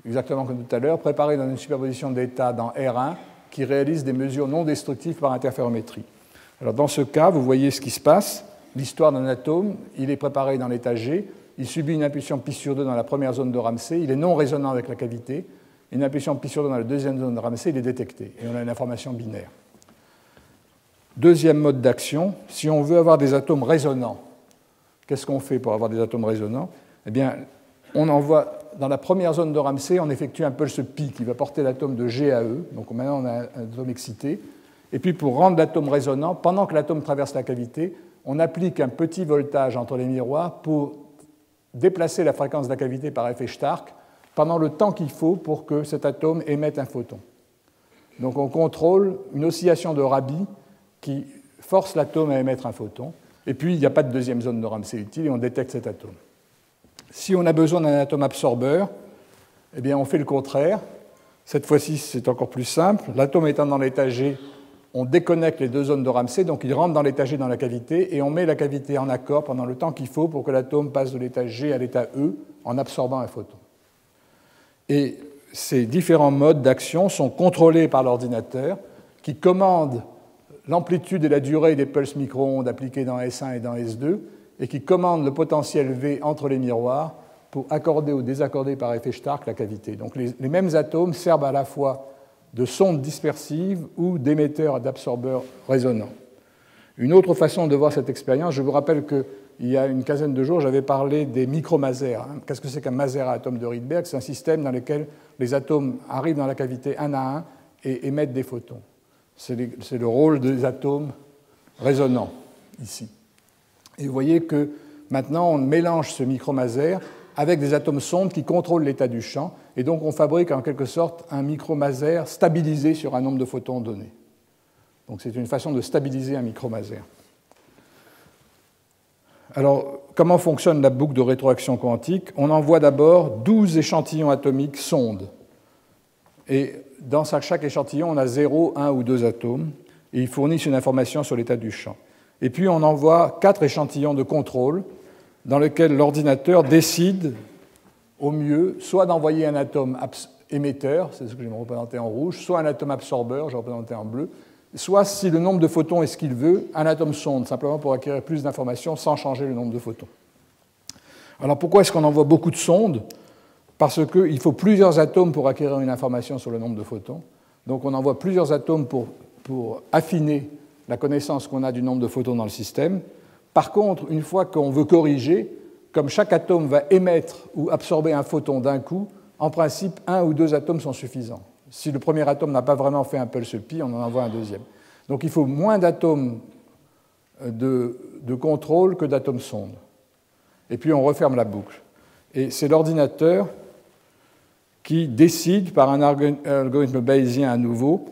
exactement comme tout à l'heure, préparé dans une superposition d'états dans R1 qui réalise des mesures non destructives par interférométrie. Alors dans ce cas, vous voyez ce qui se passe. L'histoire d'un atome, il est préparé dans l'état G, il subit une impulsion pi sur 2 dans la première zone de Ramsey, il est non résonant avec la cavité, une impulsion pi sur 2 dans la deuxième zone de Ramsey, il est détecté, et on a une information binaire. Deuxième mode d'action, si on veut avoir des atomes résonants, qu'est-ce qu'on fait pour avoir des atomes résonants Eh bien, on envoie dans la première zone de Ramsey, on effectue un pulse pi qui va porter l'atome de G à E. Donc maintenant, on a un atome excité. Et puis, pour rendre l'atome résonant, pendant que l'atome traverse la cavité, on applique un petit voltage entre les miroirs pour déplacer la fréquence de la cavité par effet Stark pendant le temps qu'il faut pour que cet atome émette un photon. Donc on contrôle une oscillation de Rabi qui force l'atome à émettre un photon. Et puis, il n'y a pas de deuxième zone de Ramsey utile et on détecte cet atome. Si on a besoin d'un atome absorbeur, eh on fait le contraire. Cette fois-ci, c'est encore plus simple. L'atome étant dans l'état G, on déconnecte les deux zones de Ramsey, donc il rentre dans l'état G dans la cavité, et on met la cavité en accord pendant le temps qu'il faut pour que l'atome passe de l'état G à l'état E en absorbant un photon. Et ces différents modes d'action sont contrôlés par l'ordinateur qui commande l'amplitude et la durée des pulses micro-ondes appliquées dans S1 et dans S2 et qui commande le potentiel V entre les miroirs pour accorder ou désaccorder par effet Stark la cavité. Donc les, mêmes atomes servent à la fois de sondes dispersives ou d'émetteurs d'absorbeurs résonnants. Une autre façon de voir cette expérience, je vous rappelle qu'il y a une quinzaine de jours, j'avais parlé des micromasers. Hein. Qu'est-ce que c'est qu'un maser à atomes de Rydberg? C'est un système dans lequel les atomes arrivent dans la cavité un à un et émettent des photons. C'est le rôle des atomes résonnants ici. Et vous voyez que maintenant on mélange ce micromaser avec des atomes sondes qui contrôlent l'état du champ, et donc on fabrique en quelque sorte un micromaser stabilisé sur un nombre de photons donné. Donc c'est une façon de stabiliser un micromaser. Alors, comment fonctionne la boucle de rétroaction quantique? On envoie d'abord 12 échantillons atomiques sondes. Et dans chaque échantillon, on a 0, 1 ou 2 atomes, et ils fournissent une information sur l'état du champ. Et puis on envoie 4 échantillons de contrôle dans lesquels l'ordinateur décide au mieux soit d'envoyer un atome émetteur, c'est ce que me représenter en rouge, soit un atome absorbeur, je vais représenter en bleu, soit si le nombre de photons est ce qu'il veut, un atome sonde, simplement pour acquérir plus d'informations sans changer le nombre de photons. Alors pourquoi est-ce qu'on envoie beaucoup de sondes? Parce qu'il faut plusieurs atomes pour acquérir une information sur le nombre de photons. Donc on envoie plusieurs atomes pour, pour affiner la connaissance qu'on a du nombre de photons dans le système. Par contre, une fois qu'on veut corriger, comme chaque atome va émettre ou absorber un photon d'un coup, en principe, un ou deux atomes sont suffisants. Si le premier atome n'a pas vraiment fait un pulse pi, on en envoie un deuxième. Donc il faut moins d'atomes euh, de, de, contrôle que d'atomes sondes. Et puis on referme la boucle. Et c'est l'ordinateur qui décide par un algorithme bayésien à nouveau,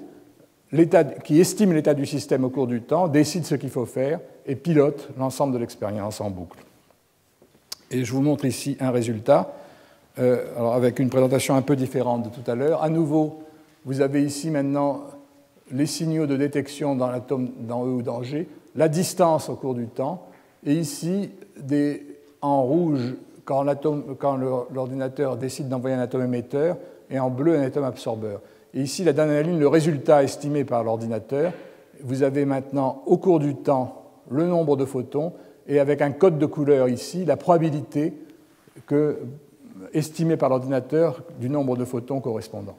qui estime l'état du système au cours du temps, décide ce qu'il faut faire et pilote l'ensemble de l'expérience en boucle. Et je vous montre ici un résultat, euh, alors avec une présentation un peu différente de tout à l'heure. À nouveau, vous avez ici maintenant les signaux de détection dans l'atome dans E ou dans G, la distance au cours du temps, et ici, des, en rouge, quand l'ordinateur décide d'envoyer un atome émetteur, et en bleu, un atome absorbeur. Et ici, la dernière ligne, le résultat estimé par l'ordinateur. Vous avez maintenant, au cours du temps, le nombre de photons, et avec un code de couleur ici, la probabilité que, estimée par l'ordinateur du nombre de photons correspondants.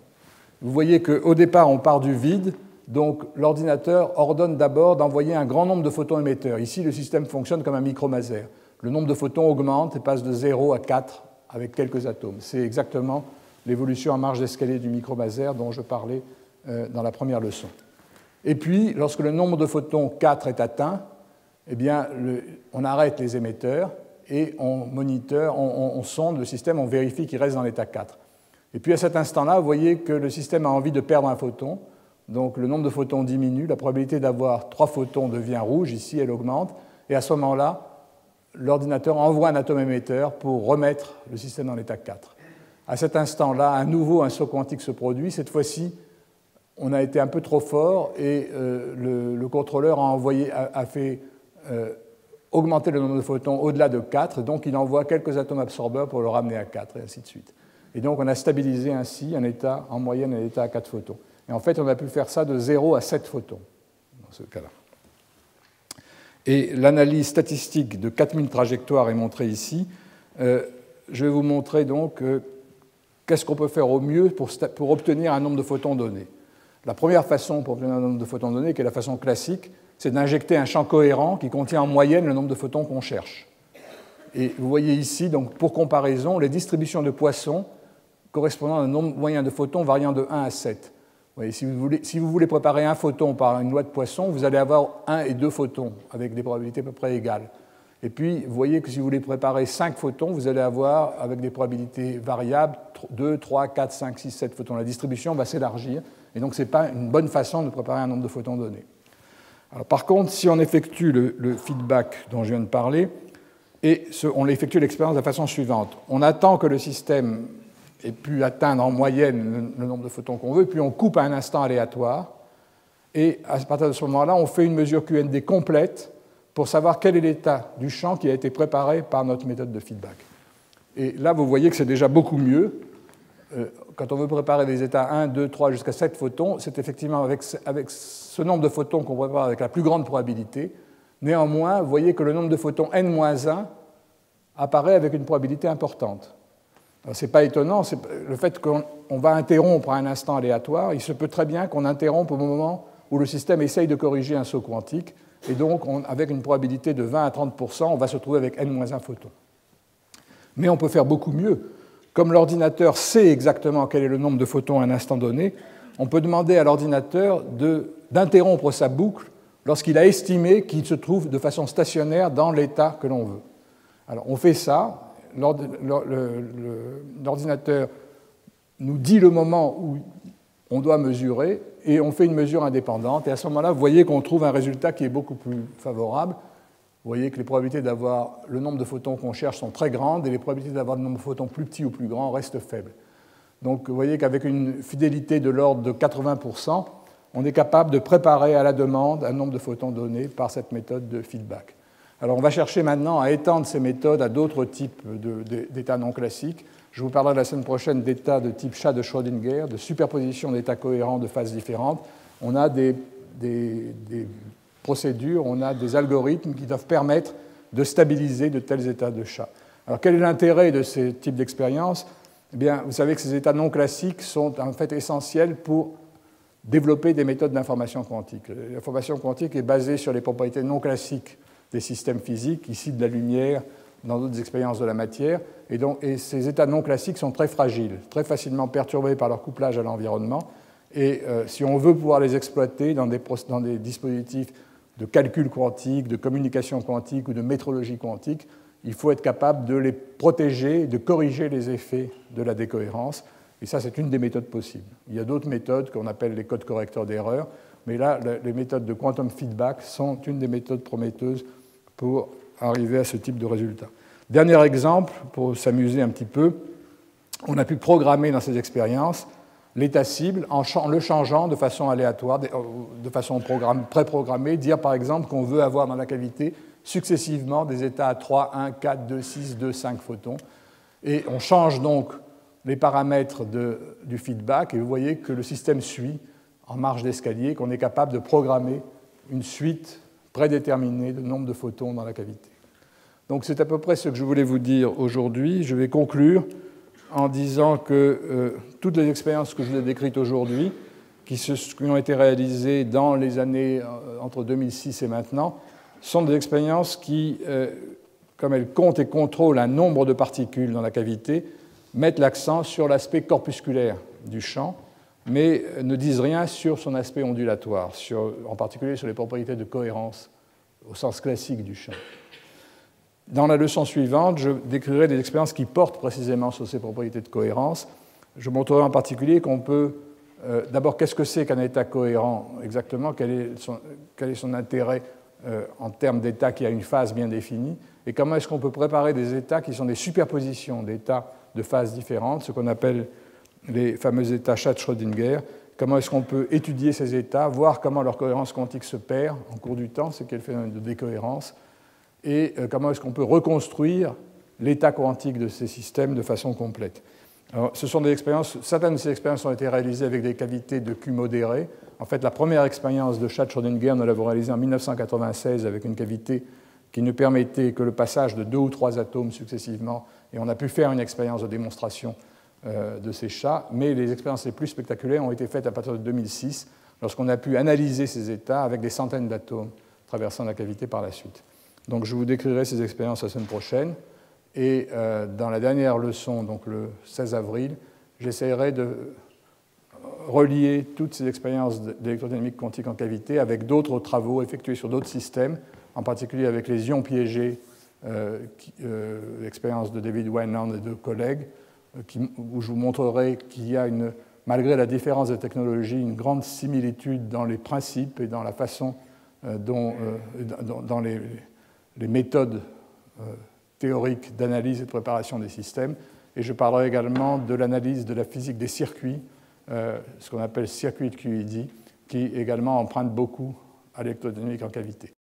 Vous voyez qu'au départ, on part du vide, donc l'ordinateur ordonne d'abord d'envoyer un grand nombre de photons émetteurs. Ici, le système fonctionne comme un micromaser. Le nombre de photons augmente et passe de 0 à 4 avec quelques atomes. C'est exactement l'évolution en marge d'escalier du micromaser dont je parlais euh, dans la première leçon. Et puis, lorsque le nombre de photons 4 est atteint, eh bien, on arrête les émetteurs et on moniteur, on sonde le système, on vérifie qu'il reste dans l'état 4. Et puis à cet instant-là, vous voyez que le système a envie de perdre un photon. Donc le nombre de photons diminue, la probabilité d'avoir trois photons devient rouge, ici elle augmente, et à ce moment-là, l'ordinateur envoie un atome émetteur pour remettre le système dans l'état 4. À cet instant-là, à nouveau un saut quantique se produit. Cette fois-ci, on a été un peu trop fort et euh, le, contrôleur a, envoyé, a, fait euh, augmenter le nombre de photons au-delà de 4, donc il envoie quelques atomes absorbeurs pour le ramener à 4, et ainsi de suite. Et donc on a stabilisé ainsi un état, en moyenne un état à 4 photons. Et en fait, on a pu faire ça de 0 à 7 photons, dans ce cas-là. Et l'analyse statistique de 4000 trajectoires est montrée ici. Euh, je vais vous montrer donc qu'est-ce qu'on peut faire au mieux pour, obtenir un nombre de photons donné. La première façon pour obtenir un nombre de photons donné, qui est la façon classique, c'est d'injecter un champ cohérent qui contient en moyenne le nombre de photons qu'on cherche. Et vous voyez ici, donc, pour comparaison, les distributions de Poisson correspondant à un nombre moyen de photons variant de 1 à 7. si, vous voulez, si, vous voulez, préparer un photon par une loi de Poisson, vous allez avoir 1 et 2 photons avec des probabilités à peu près égales. Et puis, vous voyez que si vous voulez préparer 5 photons, vous allez avoir, avec des probabilités variables, 2, 3, 4, 5, 6, 7 photons. La distribution va s'élargir. Et donc, ce n'est pas une bonne façon de préparer un nombre de photons donné. Alors, par contre, si on effectue le, feedback dont je viens de parler, et on effectue l'expérience de la façon suivante. On attend que le système et puis atteindre en moyenne le, nombre de photons qu'on veut, puis on coupe à un instant aléatoire, Et à partir de ce moment-là, on fait une mesure QND complète pour savoir quel est l'état du champ qui a été préparé par notre méthode de feedback. Et là, vous voyez que c'est déjà beaucoup mieux. Euh, quand on veut préparer des états 1, 2, 3 jusqu'à 7 photons, c'est effectivement avec, ce nombre de photons qu'on prépare avec la plus grande probabilité. Néanmoins, vous voyez que le nombre de photons n-1 apparaît avec une probabilité importante. Ce n'est pas étonnant, le fait qu'on va interrompre à un instant aléatoire, il se peut très bien qu'on interrompe au moment où le système essaye de corriger un saut quantique, et donc avec une probabilité de 20 à 30% on va se trouver avec n-1 photons. Mais on peut faire beaucoup mieux. Comme l'ordinateur sait exactement quel est le nombre de photons à un instant donné, on peut demander à l'ordinateur d'interrompre sa boucle lorsqu'il a estimé qu'il se trouve de façon stationnaire dans l'état que l'on veut. Alors on fait ça, l'ordinateur nous dit le moment où on doit mesurer et on fait une mesure indépendante. Et à ce moment-là, vous voyez qu'on trouve un résultat qui est beaucoup plus favorable. Vous voyez que les probabilités d'avoir le nombre de photons qu'on cherche sont très grandes et les probabilités d'avoir le nombre de photons plus petits ou plus grands restent faibles. Donc vous voyez qu'avec une fidélité de l'ordre de 80%, on est capable de préparer à la demande un nombre de photons donné par cette méthode de feedback. Alors on va chercher maintenant à étendre ces méthodes à d'autres types d'états non classiques. Je vous parlerai la semaine prochaine d'états de type chat de Schrödinger, de superposition d'états cohérents de phases différentes. On a des, procédures, on a des algorithmes qui doivent permettre de stabiliser de tels états de chat. Alors quel est l'intérêt de ces types d'expériences? Eh bien, vous savez que ces états non classiques sont en fait essentiels pour développer des méthodes d'information quantique. L'information quantique est basée sur les propriétés non classiques des systèmes physiques, ici de la lumière, dans d'autres expériences de la matière. Et, donc, ces états non classiques sont très fragiles, très facilement perturbés par leur couplage à l'environnement. Et euh, si on veut pouvoir les exploiter dans des, dans des, dispositifs de calcul quantique, de communication quantique ou de métrologie quantique, il faut être capable de les protéger, de corriger les effets de la décohérence. Et ça, c'est une des méthodes possibles. Il y a d'autres méthodes qu'on appelle les codes correcteurs d'erreur, mais là, les méthodes de quantum feedback sont une des méthodes prometteuses pour arriver à ce type de résultat. Dernier exemple, pour s'amuser un petit peu, on a pu programmer dans ces expériences l'état cible en le changeant de façon aléatoire, de euh, façon préprogrammée, dire par exemple qu'on veut avoir dans la cavité successivement des états à 3, 1, 4, 2, 6, 2, 5 photons. Et on change donc les paramètres du feedback et vous voyez que le système suit en marge d'escalier, qu'on est capable de programmer une suite prédéterminée de nombre de photons dans la cavité. Donc c'est à peu près ce que je voulais vous dire aujourd'hui. Je vais conclure en disant que euh, toutes les expériences que je vous ai décrites aujourd'hui, qui, ont été réalisées dans les années euh, entre 2006 et maintenant, sont des expériences qui, euh, comme elles comptent et contrôlent un nombre de particules dans la cavité, mettent l'accent sur l'aspect corpusculaire du champ, mais ne disent rien sur son aspect ondulatoire, en particulier sur les propriétés de cohérence au sens classique du champ. Dans la leçon suivante, je décrirai des expériences qui portent précisément sur ces propriétés de cohérence. Je montrerai en particulier qu'on peut. Euh, d'abord, qu'est-ce que c'est qu'un état cohérent exactement? Quel est, son, quel est son, intérêt euh, en termes d'état qui a une phase bien définie? Et comment est-ce qu'on peut préparer des états qui sont des superpositions d'états de phases différentes, ce qu'on appelle les fameux états Schrödinger Comment est-ce qu'on peut étudier ces états, voir comment leur cohérence quantique se perd en cours du temps, ce qu'est le phénomène de décohérence et euh, comment est-ce qu'on peut reconstruire l'état quantique de ces systèmes de façon complète. ce sont des expériences, certaines de ces expériences ont été réalisées avec des cavités de Q modérées. En fait, la première expérience de Schrödinger, nous l'avons réalisée en 1996 avec une cavité qui ne permettait que le passage de deux ou trois atomes successivement, et on a pu faire une expérience de démonstration de ces chats, mais les expériences les plus spectaculaires ont été faites à partir de 2006, lorsqu'on a pu analyser ces états avec des centaines d'atomes traversant la cavité par la suite. Donc je vous décrirai ces expériences la semaine prochaine. Et euh, dans la dernière leçon, donc le 16 avril, j'essaierai de relier toutes ces expériences d'électrodynamique quantique en cavité avec d'autres travaux effectués sur d'autres systèmes, en particulier avec les ions piégés, euh, euh l'expérience de David Wineland et de collègues, où je vous montrerai qu'il y a, une, malgré la différence de technologie, une grande similitude dans les principes et dans la façon dont, dans, dans les, les méthodes euh, théoriques d'analyse et de préparation des systèmes. Et je parlerai également de l'analyse de la physique des circuits, euh, ce qu'on appelle circuit de QED, qui également emprunte beaucoup à l'électrodynamique en cavité.